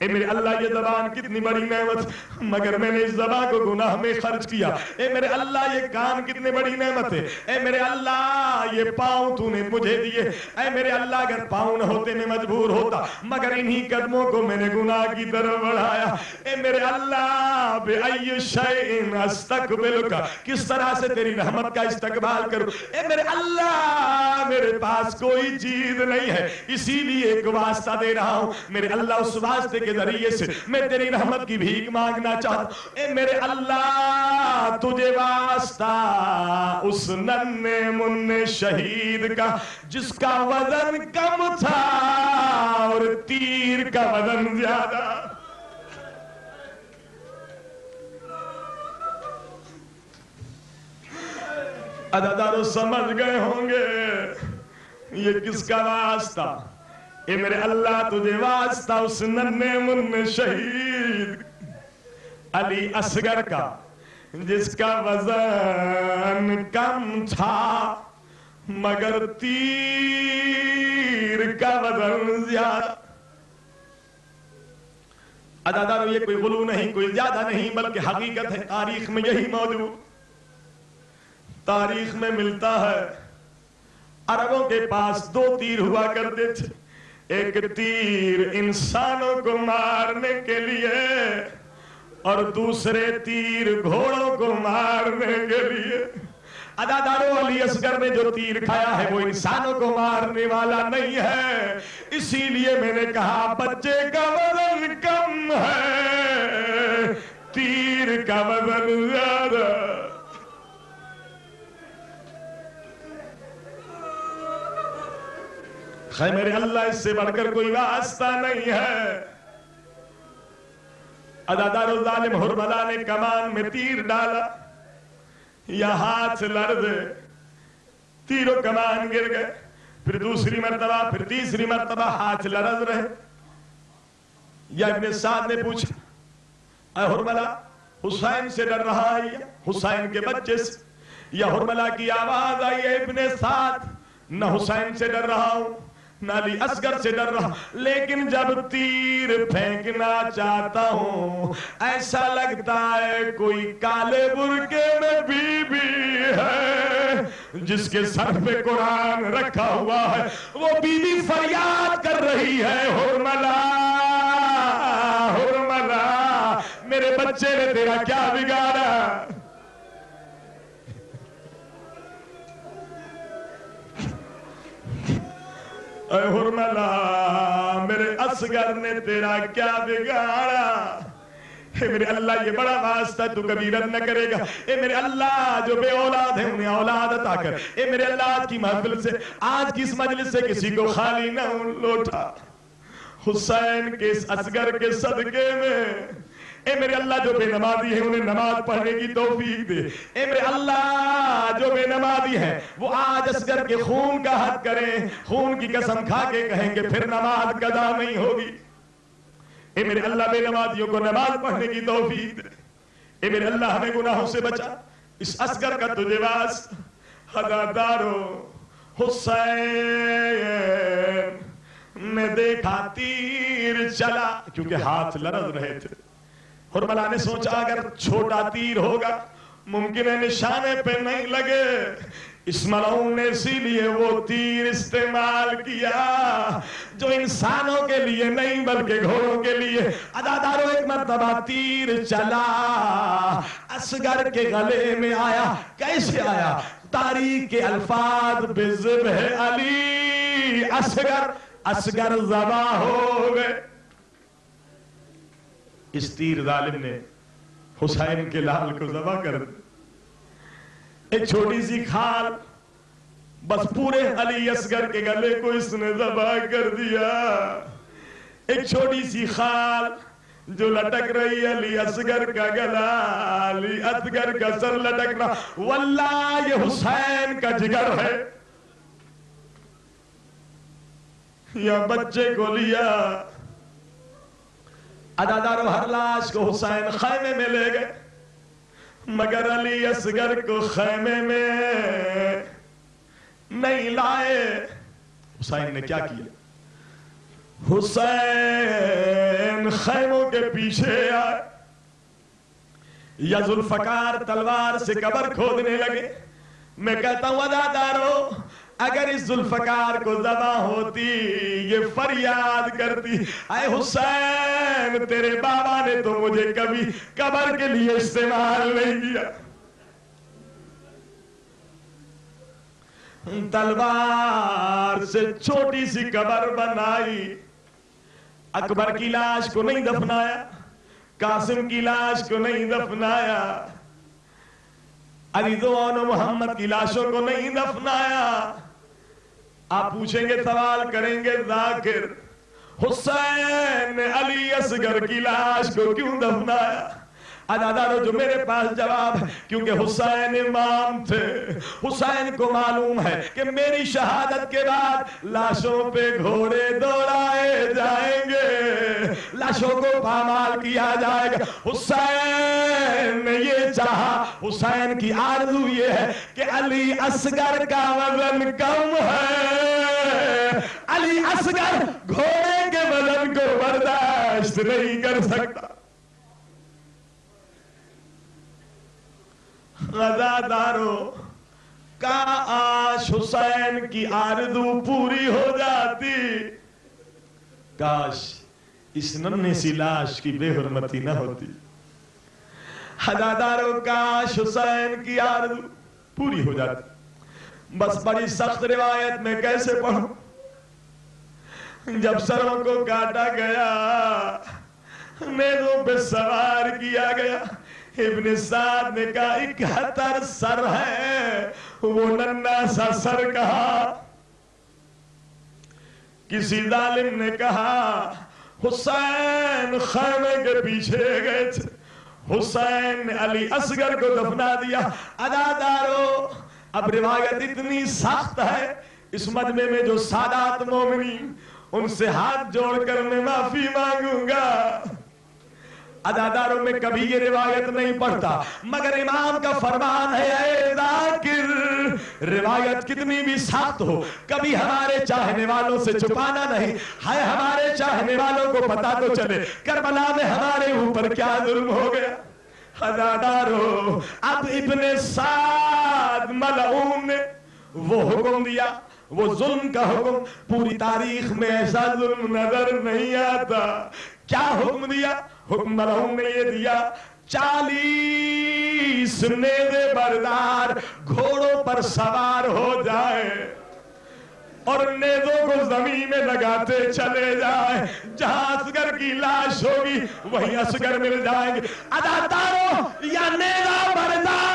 اے میرے اللہ یہ زبان کتنی بڑی نعمت، مگر میں نے اس زبان کو گناہ میں خرچ کیا۔ اے میرے اللہ، یہ کان کتنی بڑی نعمت ہے۔ اے میرے اللہ، یہ پاؤں تو نے مجھے دیے۔ اے میرے اللہ، اگر پاؤں نہ ہوتے میں مجبور ہوتا، مگر انہی قدموں کو میں نے گناہ کی طرف بڑھایا۔ اے میرے اللہ بے ای شیئن استقبل کا کس طرح سے تیری رحمت کا استقبال کروں؟ اے میرے اللہ، میرے پاس کوئی چیز نہیں ہے، اسی لیے ایک واسطہ دے رہا ہوں۔ میرے اللہ، اس واسطے کے کے ذریعے سے میں تیری رحمت کی بھیک مانگنا چاہتا ہوں۔ اے میرے اللہ، تجھے واسطہ اس ننے من شہید کا، جس کا وزن کم تھا اور تیر کا وزن زیادہ۔ ادادارو سمجھ گئے ہوں گے۔ یہ کس کا واسطہ؟ اے میرے اللہ تجھے واسطہ اس ننے من شہید۔ علی اصغر کا، جس کا وزن کم تھا، مگر تیر کا وزن زیادہ۔ ادادارو یہ کوئی غلو نہیں، کوئی زیادہ نہیں، بلکہ حقیقت ہے، تاریخ میں یہی موجود تاریخ میں ملتا ہے، عربوں کے پاس دو تیر ہوا کرتے تھے۔ ایک تیر انسانوں کو مارنے کے لیے اور دوسرے تیر گھوڑوں کو مارنے کے لیے۔ ادادارو علی اصغر نے جو تیر کھایا ہے وہ انسانوں کو مارنے والا نہیں ہے۔ اسی لیے میں نے کہا، بچے کا وزن کم ہے۔ تیر کا وزن زیادہ خیر میرے اللہ، اس سے بڑھ کر کوئی واسطہ نہیں ہے۔ ادادار الظالم حرملا نے کمان میں تیر ڈالا، یا ہاتھ لرد تیروں کمان گر گئے۔ پھر دوسری مرتبہ، پھر تیسری مرتبہ ہاتھ لرز رہے۔ یا ابن سعد نے پوچھا، اے حرملا حسین سے ڈر رہا ہے یا؟ حسین کے بچے سے۔ یا حرملا کی آواز آئی ہے ابن سعد، نہ حسین سے ڈر رہا ہوں۔ نہ علی اصغر سے ڈر رہا۔ لیکن جب تیر پھینکنا چاہتا ہوں، ایسا لگتا ہے کوئی کالے برکے میں بی بی ہے، جس کے سر پہ قرآن رکھا ہوا ہے۔ وہ بی بی فریاد کر رہی ہے حرملا حرملا میرے بچے نے تیرا کیا بگاڑا؟ اے حرملا میرے اصغر نے تیرا کیا بگاڑا اے میرے اللہ یہ بڑا واسطہ تو کبھی رد نہ کرے گا اے میرے اللہ جو بے اولاد ہے انہیں اولاد عطا کر اے میرے اللہ آج کی محفل سے آج کی اس مجلس سے کسی کو خالی نہ لوٹا حسین کے اس اصغر کے صدقے میں اے میرے اللہ جو بے نمازی ہے انہیں نماز پڑھنے کی توفیق دے۔ اے میرے اللہ جو بے نمازی ہے وہ آج اصغر کے خون کا حد کریں، خون کی قسم کھا کے کہیں کہ پھر نماز قضا نہیں ہوگی۔ اے میرے اللہ بے نمازیوں کو نماز پڑھنے کی توفیق دے۔ اے میرے اللہ ہمیں گناہوں سے بچا۔ اس اصغر کا تجھے واس حدادارو حسین نے دیکھا تیر چلا۔ کیونکہ ہاتھ لرز رہے تھے۔ حرملا نے سوچا اگر چھوٹا تیر ہوگا، ممکن ہے نشانے پہ نہیں لگے۔ اس ملعون نے اسی لیے وہ تیر استعمال کیا، جو انسانوں کے لیے نہیں بلکہ گھوڑوں کے لیے۔ اداداروں ایک مرتبہ تیر چلا، اصغر کے گلے میں آیا۔ کیسے آیا؟ تاریخ کے الفاظ بزب علی۔ اصغر اصغر زبا ہو گئے۔ اس تیر ظالم نے حسین کے لال کو ذبح کر ایک چھوٹی سی کھال، بس پورے علی اصغر کے گلے کو اس نے ذبح کر دیا۔ ایک چھوٹی سی خال جو لٹک رہی علی اصغر کا گلا، علی اصغر کا سر لٹک رہا۔ واللہ، یہ حسین کا جگر ہے۔ یا بچے کو لیا۔ ادادار ہر لاش کو حسین خیمے میں لے گئے۔ مگر علی اصغر کو خیمے میں نہیں لائے۔ حسین نے کیا کیا؟ حسین خیموں کے پیچھے آئے۔ یا ذوالفقار تلوار سے قبر کھودنے لگے۔ میں کہتا ہوں ادادارو اگر اس ذوالفقار کو ذبح ہوتی، یہ فریاد کرتی، اے حسین، تیرے بابا نے تو مجھے کبھی قبر کے لیے استعمال نہیں کیا۔ تلوار سے چھوٹی سی قبر بنائی۔ اکبر کی لاش کو نہیں دفنایا، قاسم کی لاش کو نہیں دفنایا۔ علی دوان و محمد کی لاشوں کو نہیں دفنایا۔ آپ پوچھیں گے، سوال کریں گے ذاکر، حسین علی اصغر کی لاش کو کیوں دفنایا؟ ادادارو جو میرے پاس جواب ہے، کیونکہ حسین امام تھے۔ حسین کو معلوم ہے کہ میری شہادت کے بعد لاشوں پہ گھوڑے دوڑائے جائیں گے۔ لاشوں کو پامال کیا جائے گا۔ حسین نے یہ چاہا، حسین کی آرزو یہ ہے کہ علی اصغر کا وزن کم ہے۔ علی اصغر گھوڑے کے وزن کو برداشت نہیں کر سکتا۔ غزادارو کاش حسین کی آردو پوری ہو جاتی۔ کاش اس ننھے سی لاش کی بے حرمتی نہ ہوتی۔ حدادارو کاش حسین کی آردو پوری ہو جاتی۔ بس بڑی سخت روایت میں کیسے پڑھوں؟ جب سروں کو کاٹا گیا نیزوں پہ سوار کیا گیا۔ ابن سعد نے کہا اکہتر سر ہے۔ وہ ننا سا سر کہا۔ کسی ظالم نے کہا، حسین خیمے کے پیچھے گئے تھے۔ حسین نے علی اصغر کو دفنا دیا۔ ادادارو اب روایت اتنی سخت ہے۔ اس مجمع میں جو سادات مومنین، ان سے ہاتھ جوڑ کر میں معافی مانگوں گا۔ اداداروں میں کبھی یہ روایت نہیں پڑھتا۔ مگر امام کا فرمان ہے، اے ذاکر، روایت کتنی بھی سخت ہو، کبھی ہمارے چاہنے والوں سے چھپانا نہیں۔ ہے ہمارے چاہنے والوں کو پتا تو چلے، کربلا میں ہمارے اوپر کیا ظلم ہو گیا۔ ادادارو اب ابن سعد ملعون نے وہ حکم دیا، وہ ظلم کا حکم۔ پوری تاریخ میں ایسا ظلم نظر نہیں آتا۔ کیا حکم دیا؟ حکم نے یہ دیا، چالیس نیزے بردار گھوڑوں پر سوار ہو جائے۔ اور نیزوں کو زمین میں لگاتے چلے جائیں جہاں اصغر کی لاش ہوگی، وہی اصغر مل جائیں گے۔ اداتاروں یا نیزہ بردار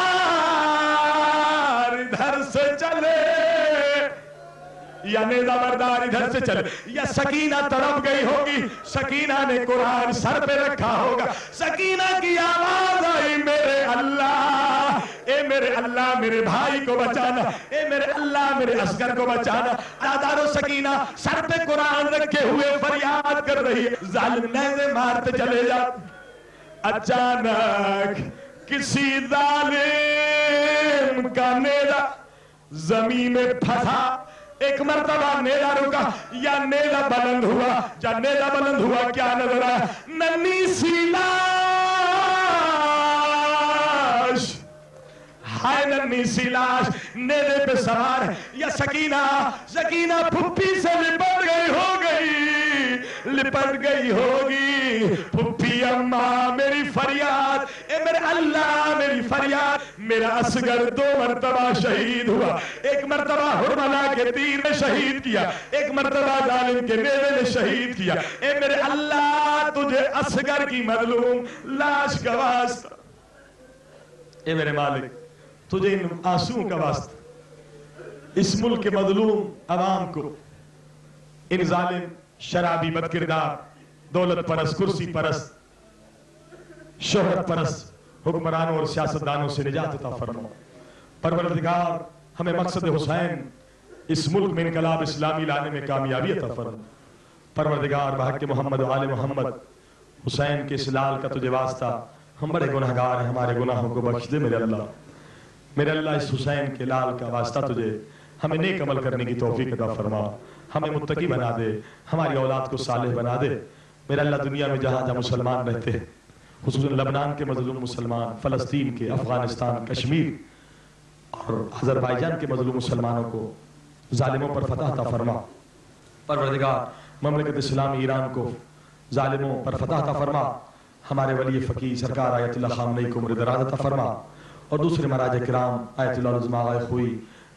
یا نیزہ بردار ادھر سے چلے۔ یا سکینہ تڑپ گئی ہوگی۔ سکینہ نے قرآن سر پہ رکھا ہوگا۔ سکینہ کی آواز آئی، میرے اللہ۔ اے میرے اللہ، میرے بھائی کو بچانا۔ اے میرے اللہ، میرے اسکر کو بچانا۔ دادار و سکینہ، سر پہ قرآن رکھے ہوئے فریاد کر رہی ہے۔ ظالم نیزے مارتے چلے جا۔ اچانک کسی ظالم کا نیزہ زمین میں پھنسا۔ ایک مرتبہ نیلا رکا یا نیلا بلند ہوا یا نیلا بلند ہوا کیا نظر آیا ننی سی لاش۔ ہائے ننی سی لاش، نیلے پہ سوار ہے، یا سکینہ سکینہ پھپی سے لپٹ گئی، ہو گئی۔ لپٹ گئی ہوگی۔ پھپی اماں میری فریاد، اے میرے اللہ میری فریاد۔ میرا اصغر دو مرتبہ شہید ہوا۔ ایک مرتبہ حرملہ کے تیر نے شہید کیا۔ ایک مرتبہ ظالم کے نیوے نے شہید کیا۔ اے میرے اللہ، تجھے اصغر کی مظلوم، لاش کا واسطہ۔ اے میرے مالک، تجھے ان آنسوں کا واسطہ۔ اس ملک کے مظلوم عوام کو، ان ظالم شرابی بد کردار، دولت پرس کرسی پرس شہرت پرس حکمرانوں اور سیاستدانوں سے نجات عطا فرما۔ پروردگار، ہمیں مقصد حسین اس ملک میں انقلاب اسلامی لانے میں کامیابی عطا فرما۔ پروردگار، بحق محمد و آل محمد، حسین کے اسلال کا تجھے واسطہ، ہم بڑے گناہگار ہیں، ہمارے گناہوں کو بخش دے میرے اللہ۔ میرے اللہ، اس حسین کے لال کا واسطہ تجھے ہمیں نیک عمل کرنے کی توفیق عطا فرما۔ ہمیں متقی بنا دے ہماری اولاد کو صالح بنا دے۔ میرے اللہ دنیا میں جہاں جہاں مسلمان رہتے ہیں خصوصاً لبنان کے مظلوم مسلمان فلسطین کے افغانستان کشمیر۔ اور آذربائیجان کے مظلوم مسلمانوں کو ظالموں پر فتح عطا فرما۔ پروردگار مملکت اسلام ایران کو ظالموں پر فتح عطا فرما۔ ہمارے ولی فقی سرکار آیت اللہ خامنئی کو مرد راز عطا فرما۔ اور دوسرے مراج کرام آیت اللہ عظمہ آئے خوئی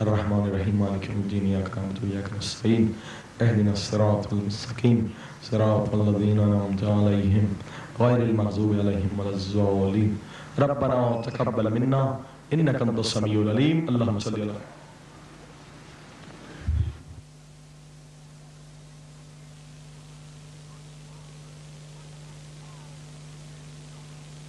الرحمن الرحيم مالك يوم الدين إياك نعبد وإياك نستعين اهدنا الصراط المستقيم صراط الذين أنعمت عليهم غير المغضوب عليهم ولا الضالين ربنا وتقبل منا إنك أنت السميع العليم. اللهم صل على